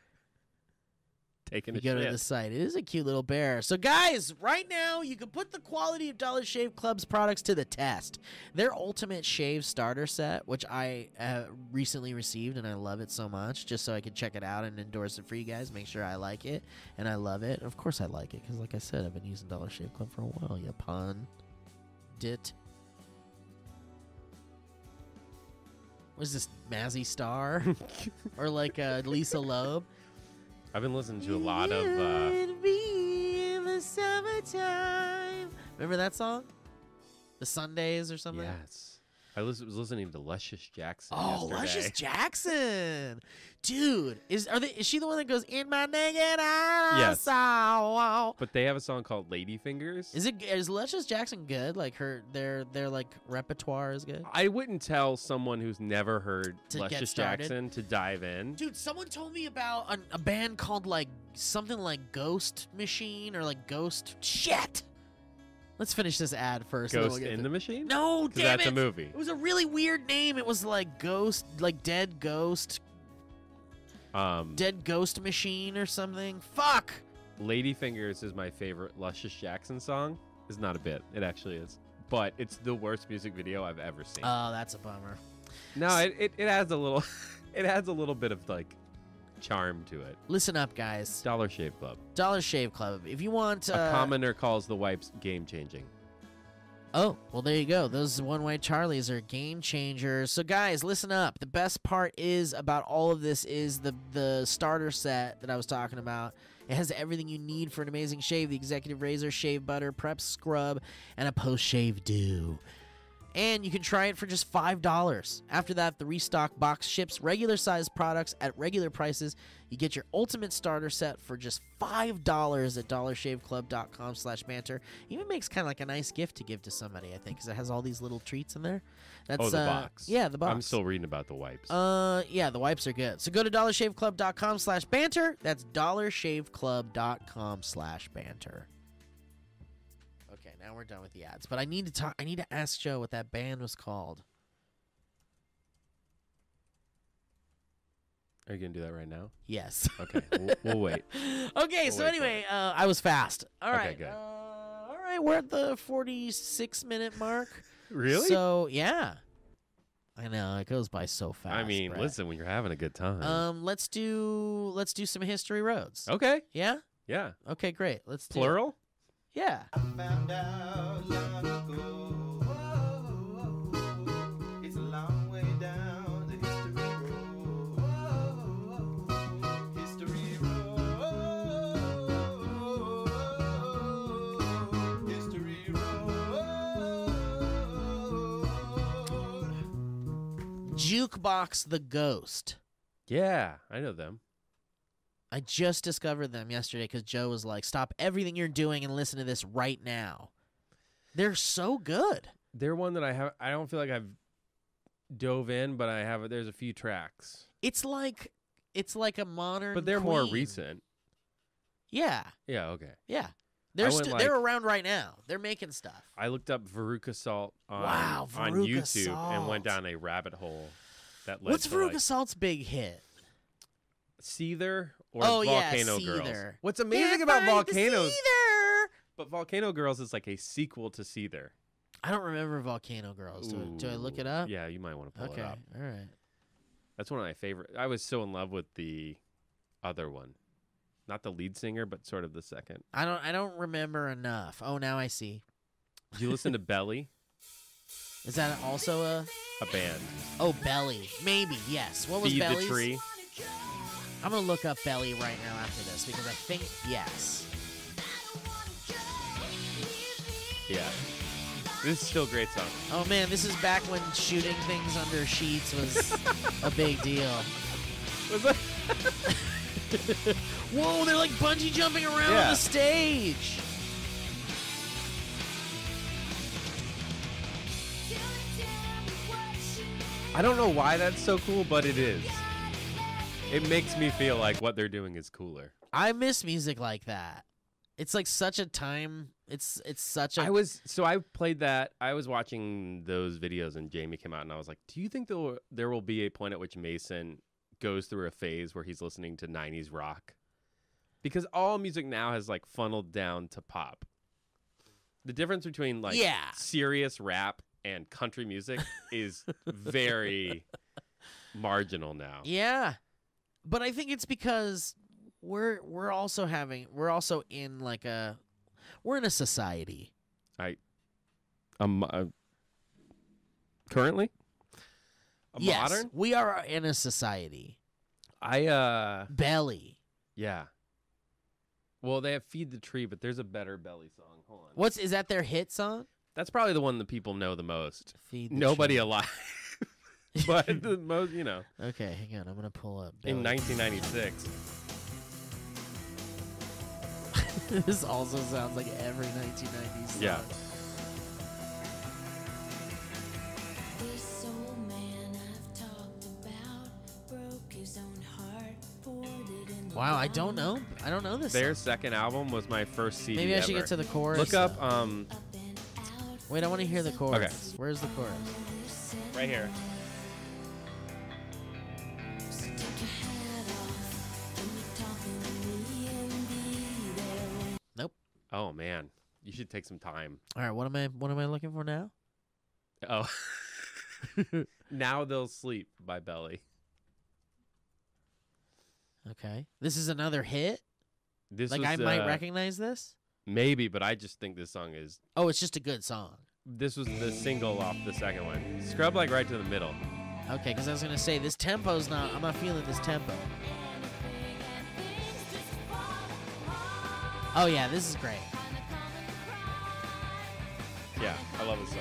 Taking you a go to the site. It is a cute little bear. So, guys, right now you can put the quality of Dollar Shave Club's products to the test. Their Ultimate Shave Starter Set, which I uh, recently received and I love it so much, just so I can check it out and endorse it for you guys. Make sure I like it and I love it. Of course, I like it because, like I said, I've been using Dollar Shave Club for a while. You pun. Dit. What is this, Mazzy Star? or like uh, Lisa Loeb? I've been listening to a lot of. Uh, You'd be in the summertime. Remember that song? The Sundays or something? yes. I was listening to Luscious Jackson. Oh, yesterday. Luscious Jackson, dude, is are they? Is she the one that goes in my naked eyes? Yes. But they have a song called Lady Fingers. Is it is Luscious Jackson good? Like her, their their like repertoire is good. I wouldn't tell someone who's never heard To Luscious? Jackson to dive in. Dude, someone told me about a, a band called like something like Ghost Machine or like Ghost Shit. Let's finish this ad first. and then Ghost we'll get in to- the Machine? No, 'Cause damn that's it. a movie. It was a really weird name. It was like Ghost, like Dead Ghost, Um, Dead Ghost Machine or something. Fuck. Ladyfingers is my favorite Luscious Jackson song. It's not a bit. It actually is. But it's the worst music video I've ever seen. Oh, that's a bummer. no, it, it, it adds a little it adds a little bit of like charm to it. Listen up, guys. Dollar Shave Club. Dollar Shave Club. If you want, uh, a commenter calls the wipes game changing. Oh, well, there you go. Those one way Charlies are game changers. So, guys, listen up. The best part is about all of this is the the starter set that I was talking about. It has everything you need for an amazing shave: the executive razor, shave butter, prep scrub, and a post shave dew. And you can try it for just $5. After that, the restock box ships regular sized products at regular prices. You get your ultimate starter set for just $5 at dollarshaveclub.com slash banter. Even makes kind of like a nice gift to give to somebody, I think, because it has all these little treats in there. That's, oh, the uh, box. Yeah, the box. I'm still reading about the wipes. Uh, yeah, the wipes are good. So go to dollarshaveclub.com slash banter. That's dollarshaveclub.com slash banter. Okay, now we're done with the ads. But I need to talk. I need to ask Joe what that band was called. Are you gonna do that right now? Yes. Okay, we'll, we'll wait. okay, We'll so wait anyway, uh, I was fast. All Okay, right. good. Uh, all right, we're at the 46 minute mark. Really? So, yeah. I know, it goes by so fast. I mean, Brett. listen, when you're having a good time. Um, let's do let's do some history roads. okay. Yeah? Yeah. Okay, great. Let's do. Plural. Yeah. I found out long ago. It's a long way down the history road. History road. History road. Jukebox the Ghost. Yeah, I know them. I just discovered them yesterday because Joe was like, "Stop everything you're doing and listen to this right now." They're so good. They're one that I have. I don't feel like I've dove in, but I have. There's a few tracks, It's like it's like a modern. but they're more recent. Yeah, Yeah. Okay. yeah. They're st- they're around right now. They're making stuff. I looked up Veruca Salt on, Wow, on Veruca YouTube and went down a rabbit hole that led What's Veruca like, Salt's big hit? Seether or Oh, yeah, Volcano Girls. Seether. What's amazing Can't about find the Volcanoes, Seether. but Volcano Girls is like a sequel to Seether. I don't remember Volcano Girls. Do, I- do I look it up? Yeah, you might want to pull Okay. it up. All right. That's one of my favorite. I was so in love with the other one, not the lead singer, but sort of the second. I don't. I don't remember enough. Oh, now I see. Did you listen to Belly, Is that also a? a band? Oh, Belly. Maybe yes. What was Feed Belly's? the tree. I'm gonna look up Belly right now after this because I think yes. Yeah, this is still a great song. Oh man, this is back when shooting things under sheets was a big deal. Was that? Whoa, they're like bungee jumping around on the stage. I don't know why that's so cool, but it is. It makes me feel like what they're doing is cooler. I miss music like that. It's like such a time. It's it's such a I was so I played that. I was watching those videos and Jamie came out and I was like, "Do you think there will, there will be a point at which Mason goes through a phase where he's listening to 90s rock?" Because all music now has like funneled down to pop. The difference between like Yeah. serious rap and country music is very marginal now. Yeah. But I think it's because we're we're also having we're also in like a we're in a society. I Um, uh, currently, a yes, modern. we are in a society. I uh, Belly. yeah. Well, they have "Feed the Tree," but there's a better Belly song. Hold on. What's is that their hit song? That's probably the one that people know the most. Feed the Nobody Tree. alive, but the most, you know, Okay, hang on. I'm gonna pull up. in 1996. this also sounds like every 1990s song. Yeah. This old man I've talked about broke his own heart, poured it in the Wow, I don't know. I don't know this. Their song. second album was my first CD. Maybe I should ever. get to the chorus. Look up um up and out. Wait, I want to hear the chorus. Okay. Where's the chorus? right here. Oh man, you should take some time. All right, what am I what am I looking for now? Oh, now they'll sleep by Belly. Okay. This is another hit? This like was, I might uh, recognize this? maybe, but I just think this song is. Oh, it's just a good song. This was the single off the second one. Scrub like right to the middle. Okay, because I was gonna say this tempo's not. I'm not feeling this tempo. Oh yeah, this is great. Yeah, I love this song.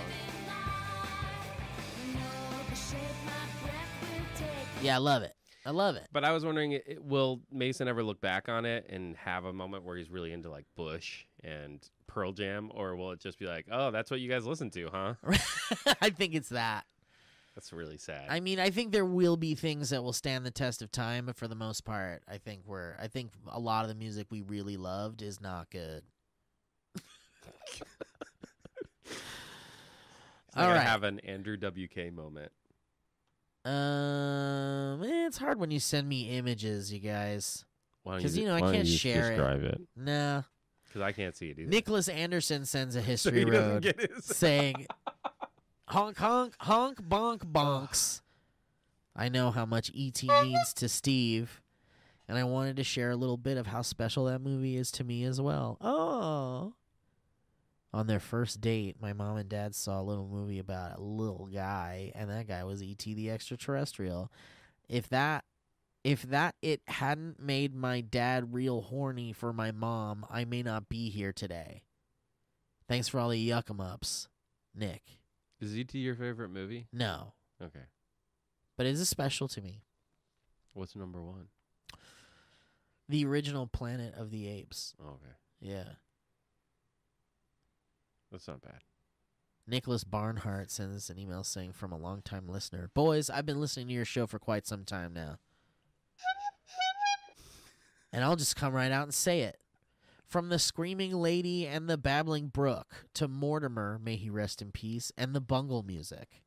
Yeah, I love it. I love it. But I was wondering, will Mason ever look back on it and have a moment where he's really into like Bush and Pearl Jam, or will it just be like, oh, that's what you guys listen to, huh? I think it's that. That's really sad. I mean, I think there will be things that will stand the test of time, but for the most part, I think we're. I think a lot of the music we really loved is not good. It's like all I have an Andrew WK moment. Um, eh, it's hard when you send me images, you guys. because de- you know, I can't you share it. describe it. Nah. Because I can't see it either. Nicholas Anderson sends a history doesn't road saying, "Honk honk honk bonk bonks." I know how much ET means to Steve, and I wanted to share a little bit of how special that movie is to me as well. Oh. On their first date, my mom and dad saw a little movie about a little guy, and that guy was ET the extraterrestrial. If that if that it hadn't made my dad real horny for my mom, I may not be here today. Thanks for all the yuck 'em ups, Nick. Is ET your favorite movie? No, Okay. but it is special to me. What's number one? The original Planet of the Apes. Oh, okay. Yeah. That's not bad. Nicholas Barnhart sends us an email saying from a longtime listener, Boys, I've been listening to your show for quite some time now. And I'll just come right out and say it. From the screaming lady and the babbling brook to Mortimer, may he rest in peace, and the bungle music.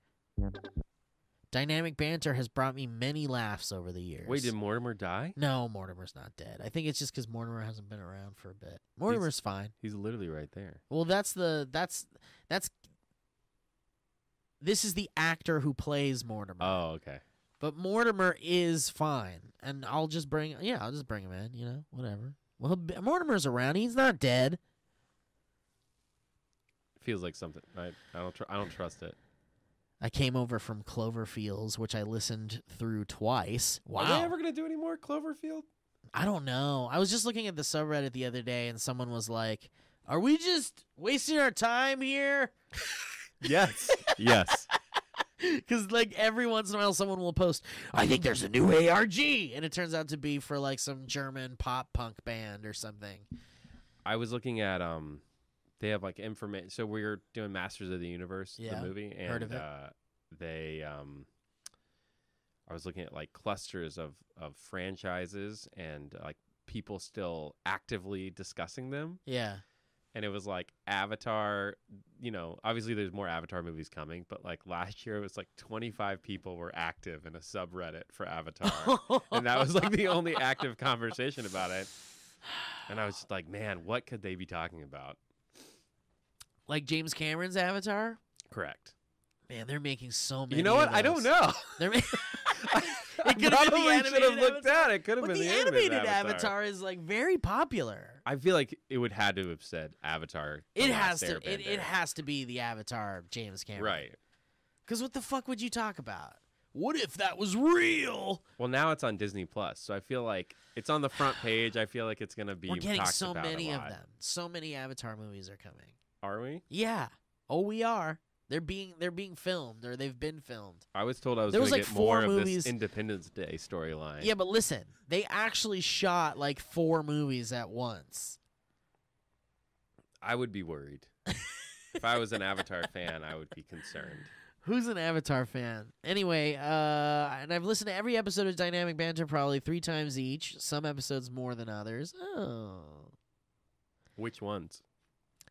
Dynamic banter has brought me many laughs over the years. Wait, did Mortimer die? No, Mortimer's not dead. I think it's just because Mortimer hasn't been around for a bit. Mortimer's fine. He's literally right there. Well, that's the that's that's this is the actor who plays Mortimer. Oh, okay. But Mortimer is fine, and I'll just bring yeah, I'll just bring him in. You know, whatever. Well, Mortimer's around. He's not dead. Feels like something. I, I don't. Tr- I don't trust it. I came over from Cloverfields, which I listened through twice. Wow. Are they ever gonna do any more Cloverfield? I don't know. I was just looking at the subreddit the other day, and someone was like, "Are we just wasting our time here?" Yes. yes. Because like every once in a while, someone will post, "I think there's a new ARG," and it turns out to be for like some German pop punk band or something. I was looking at um, they have like information. So we were doing Masters of the Universe, Yeah, the movie, and heard of it. Uh, they um, I was looking at like clusters of of franchises and like people still actively discussing them. Yeah, and it was like Avatar. You know, obviously there's more Avatar movies coming, but like last year it was like 25 people were active in a subreddit for Avatar, and that was like the only active conversation about it. And I was just like, man, what could they be talking about? Like James Cameron's Avatar. Correct. Man, they're making so many. You know what? I don't know. They're ma- I could've been the probably should have animated looked Avatar. at it. Could have been the, the, animated, Avatar. Avatar. is like very popular. I feel like it would had to have said Avatar. It has to. It, it has to be the Avatar of James Cameron. Right. Because what the fuck would you talk about? What if that was real? Well, now it's on Disney Plus, so I feel like it's on the front page. I feel like it's gonna be. We're getting so many of them. So many Avatar movies are coming. Are we? Yeah. Oh, we are. They're being they're being filmed or they've been filmed. I was told I was There was, like, get more four of movies- this Independence Day storyline. Yeah, but listen, they actually shot like four movies at once. I would be worried. if I was an Avatar fan, I would be concerned. Who's an Avatar fan? Anyway, uh, and I've listened to every episode of Dynamic Banter probably three times each. Some episodes more than others. Oh. Which ones?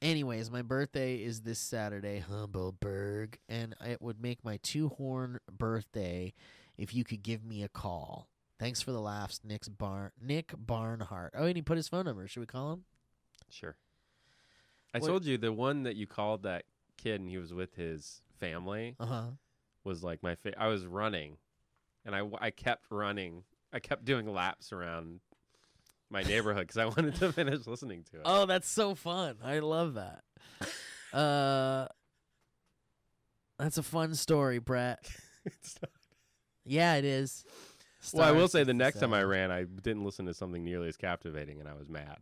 Anyways, my birthday is this Saturday, Humbleberg, and it would make my two horn birthday if you could give me a call. Thanks for the laughs, Nick's Bar- Nick Barnhart. Oh, and he put his phone number. Should we call him? Sure. I What- told you the one that you called that kid and he was with his family Uh huh. was like my fa- I was running and I, I kept running. I kept doing laps around my neighborhood because I wanted to finish listening to it. Oh, that's so fun. I love that. Uh, that's a fun story, Brett. Not- Yeah, it is. well, I will say the next time I ran, I didn't listen to something nearly as captivating and I was mad.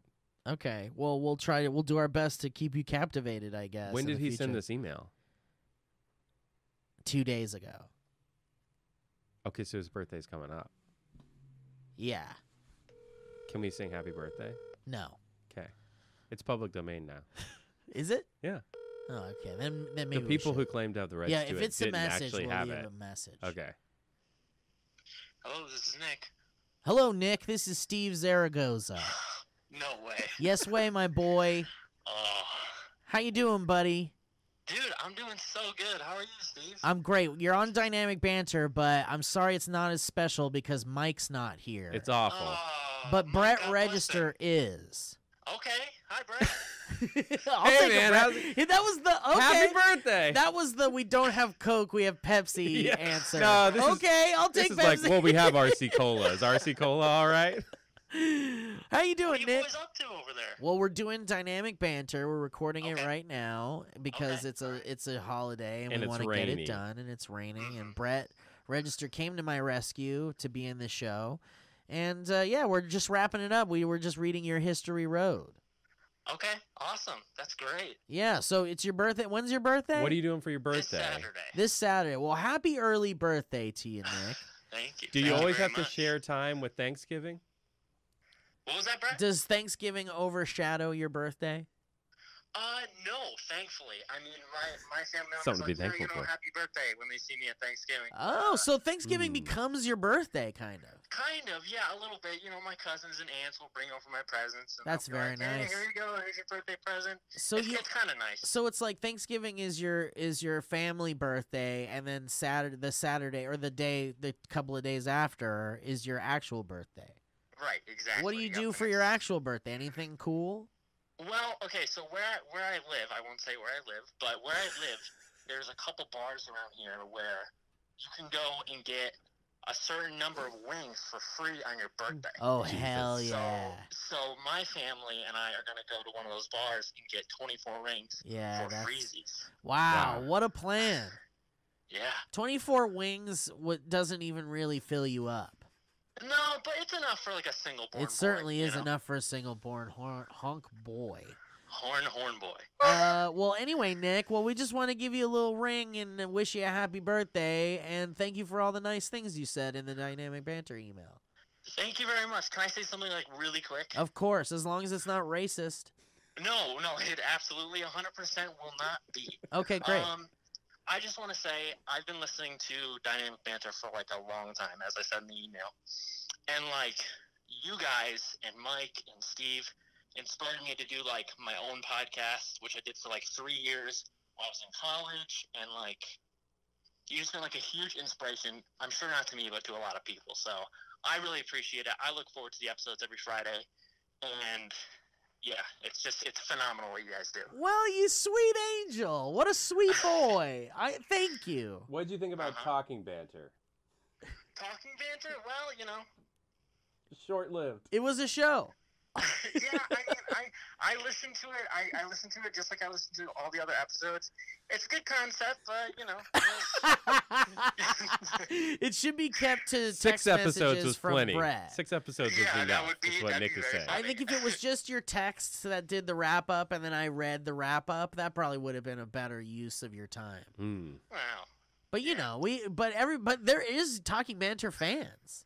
Okay. Well, we'll try to. We'll do our best to keep you captivated. I guess. when did he send this email? Two days ago. Okay, so his birthday's coming up. Yeah. Can we sing happy birthday? No. Okay. It's public domain now. Is it? Yeah. Oh, okay. Then, then maybe the we people who claim to have the rights Yeah, to if it it's a didn't message, actually we'll have leave it. a message. Okay. Hello, this is Nick. Hello, Nick. This is Steve Zaragoza. No way. yes, way, my boy. Oh, How you doing, buddy? dude, I'm doing so good. How are you, Steve? I'm great. You're on Dynamic Banter, but I'm sorry it's not as special because Mike's not here. It's awful. Oh, but Brett God, Register is. Okay. Hi, Brett. I'll Hey, take a man, Brett- how's That was the okay. Happy birthday! That was the we don't have Coke, we have Pepsi Yeah. answer. No, this is- okay, I'll take this take is like, well, we have RC Cola. Is RC Cola all right? How you what doing, are you Nick? boys up to over there? Well, we're doing dynamic banter. We're recording it right now because Okay, it's a it's a holiday and, And we want to get it done. And it's raining. Mm-hmm. And Brett Register came to my rescue to be in the show. And uh, yeah, we're just wrapping it up. We were just reading your history road. Okay, awesome. That's great. Yeah, so it's your birthday. When's your birthday? What are you doing for your birthday? This? Saturday. This Saturday. Well, happy early birthday to you, Nick. Thank you. Do you Thank always very have to share time with Thanksgiving? What was that, Brett? Does Thanksgiving overshadow your birthday? Uh, no, thankfully. I mean, my, my family members Something to be thankful you know, for." happy birthday when they see me at Thanksgiving. Oh, Uh, so Thanksgiving Hmm. becomes your birthday, kind of. Kind of, yeah, a little bit. You know, my cousins and aunts will bring over my presents. And That's they'll be very like, hey, nice. here you go. Here's your birthday present. So it's, you it's kind of nice. so it's like Thanksgiving is your is your family birthday, and then Saturday the Saturday or the day the couple of days after is your actual birthday. Right, exactly. What do you Yep, do for your actual birthday? Anything cool? Well, okay, so where I, where I live, I won't say where I live, but where I live, there's a couple bars around here where you can go and get a certain number of wings for free on your birthday. Oh Jesus. hell yeah, So, so my family and I are gonna go to one of those bars and get 24 wings. yeah. for That's freezies. wow. Wow. What a plan. Yeah. Twenty four wings. What doesn't even really fill you up. No, but it's enough for like a single born. It certainly boy, is know? enough for a single born hor- honk boy. Horn, horn boy. Uh, well, anyway, Nick. Well, we just want to give you a little ring and wish you a happy birthday, and thank you for all the nice things you said in the dynamic banter email. Thank you very much. Can I say something like really quick? Of course, as long as it's not racist. No, no, it absolutely 100% will not be. Okay, great. Um, I just want to say I've been listening to Dynamic Banter for like a long time, as I said in the email, and like you guys and Mike and Steve, inspired me to do like my own podcast, which I did for like three years while I was in college, and like you just been like a huge inspiration. I'm sure not to me, but to a lot of people. So I really appreciate it. I look forward to the episodes every Friday, and yeah, it's just it's phenomenal what you guys do. Well, you sweet angel. What a sweet boy. I thank you. What did you think about Uh-huh. talking banter? Talking banter, well, you know, Short lived. It was a show. yeah, I mean, I I listen to it. I, I listen to it just like I listen to all the other episodes. It's a good concept, but you know, it should be kept to Six episodes messages was from plenty. Brett. Six episodes Yeah, was that enough. would be- is what Nick be is very saying. I think if it was just your texts that did the wrap up and then I read the wrap up, that probably would have been a better use of your time. Hmm. wow. But you know, we but every but there is talking banter fans.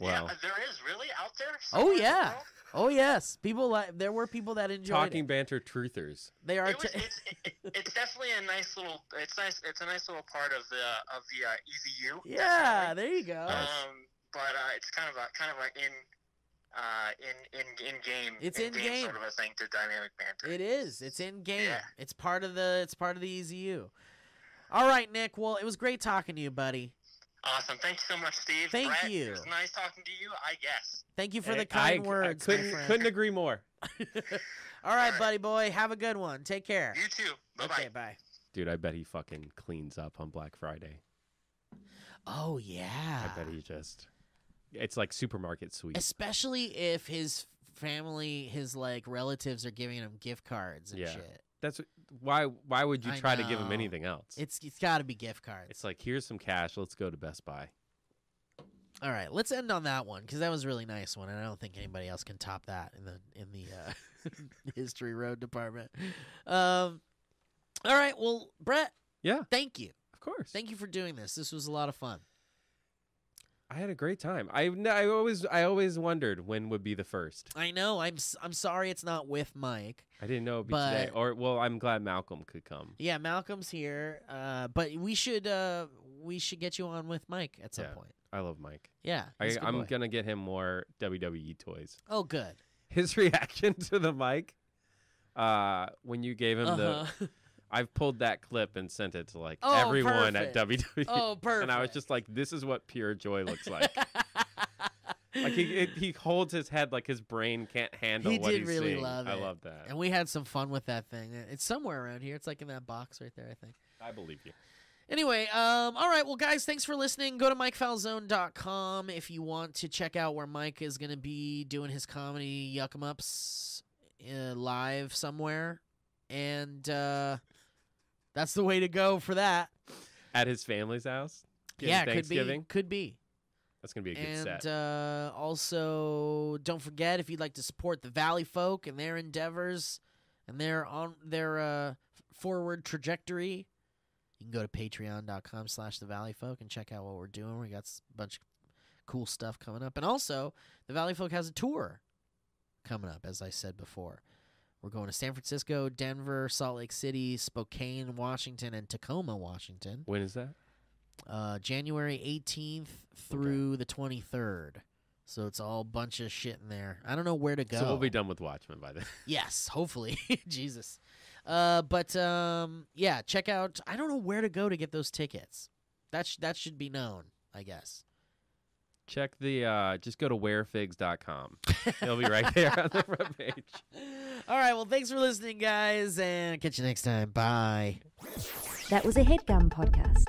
Well, yeah, there is really out there. Oh somewhere in yeah. World? Oh yes, people like there were people that enjoyed talking it. banter truthers. They are. It was, t- it's, it, it's definitely a nice little. It's nice. It's a nice little part of the of the uh, EZU. yeah, definitely. there you go. Um, but uh, it's kind of a kind of a in. Uh, in in in game, It's in game in-game. sort of a thing to dynamic banter. It is. It's in game. Yeah. It's part of the. It's part of the EZU. All right, Nick. Well, it was great talking to you, buddy. Awesome. Thank you so much, Steve. Thank Brett, you. It was nice talking to you. I guess. Thank you for Hey, the kind I, words, I couldn't couldn't agree more. All right, right. buddy boy. Have a good one. Take care. You too. Bye bye. Okay, bye. Dude, I bet he fucking cleans up on Black Friday. Oh yeah. I bet he just. It's like supermarket sweep. Especially if his family, his like relatives, are giving him gift cards and Yeah. shit. That's why. Why would you I try to give him anything else? It's it's got to be gift cards. It's like here's some cash. Let's go to Best Buy. All right, let's end on that one because that was a really nice one, and I don't think anybody else can top that in the in the uh, history road department. Um, all right, well, Brett, Yeah, thank you, of course. thank you for doing this. This was a lot of fun. I had a great time. I I always I always wondered when would be the first. I know. I'm I'm sorry it's not with Mike. I didn't know it'd be today. But- Or well, I'm glad Malcolm could come. Yeah, Malcolm's here, uh, but we should uh, we should get you on with Mike at some Yeah. point. I love Mike. Yeah, I, he's a good I'm boy. gonna get him more WWE toys. Oh, good. His reaction to the mic, uh, when you gave him the, Uh-huh. I've pulled that clip and sent it to like Oh, everyone at. WWE. oh, perfect. And I was just like, this is what pure joy looks like. like he it, he holds his head like his brain can't handle He what did he's really seeing. love I love that. and we had some fun with that thing. It's somewhere around here. It's like in that box right there, I think. I believe you. Anyway, um, all right, well, guys, thanks for listening. Go to MikeFalzone.com if you want to check out where Mike is going to be doing his comedy Yuck 'em Ups uh, live somewhere. And uh, that's the way to go for that. At his family's house. yeah, could be. Thanksgiving. Could be. That's gonna be a good And set. uh, also, don't forget if you'd like to support the Valleyfolk and their endeavors and their on their uh, forward trajectory, you can go to patreon.com slash the Valleyfolk and check out what we're doing. We got a bunch of cool stuff coming up. And also, the Valleyfolk has a tour coming up, as I said before. We're going to San Francisco, Denver, Salt Lake City, Spokane, Washington, and Tacoma, Washington when is that? uh, January 18th through the 23rd. So it's all bunch of shit in there. I don't know where to go. So we'll be done with Watchmen by then. Yes, hopefully. Jesus. Uh, but um, yeah, check out. I don't know where to go to get those tickets. That sh- that should be known, I guess. Check the uh just go to wearfigs.com. It'll be right there on the front page. All right. Well, thanks for listening, guys, and catch you next time. Bye. That was a headgum podcast.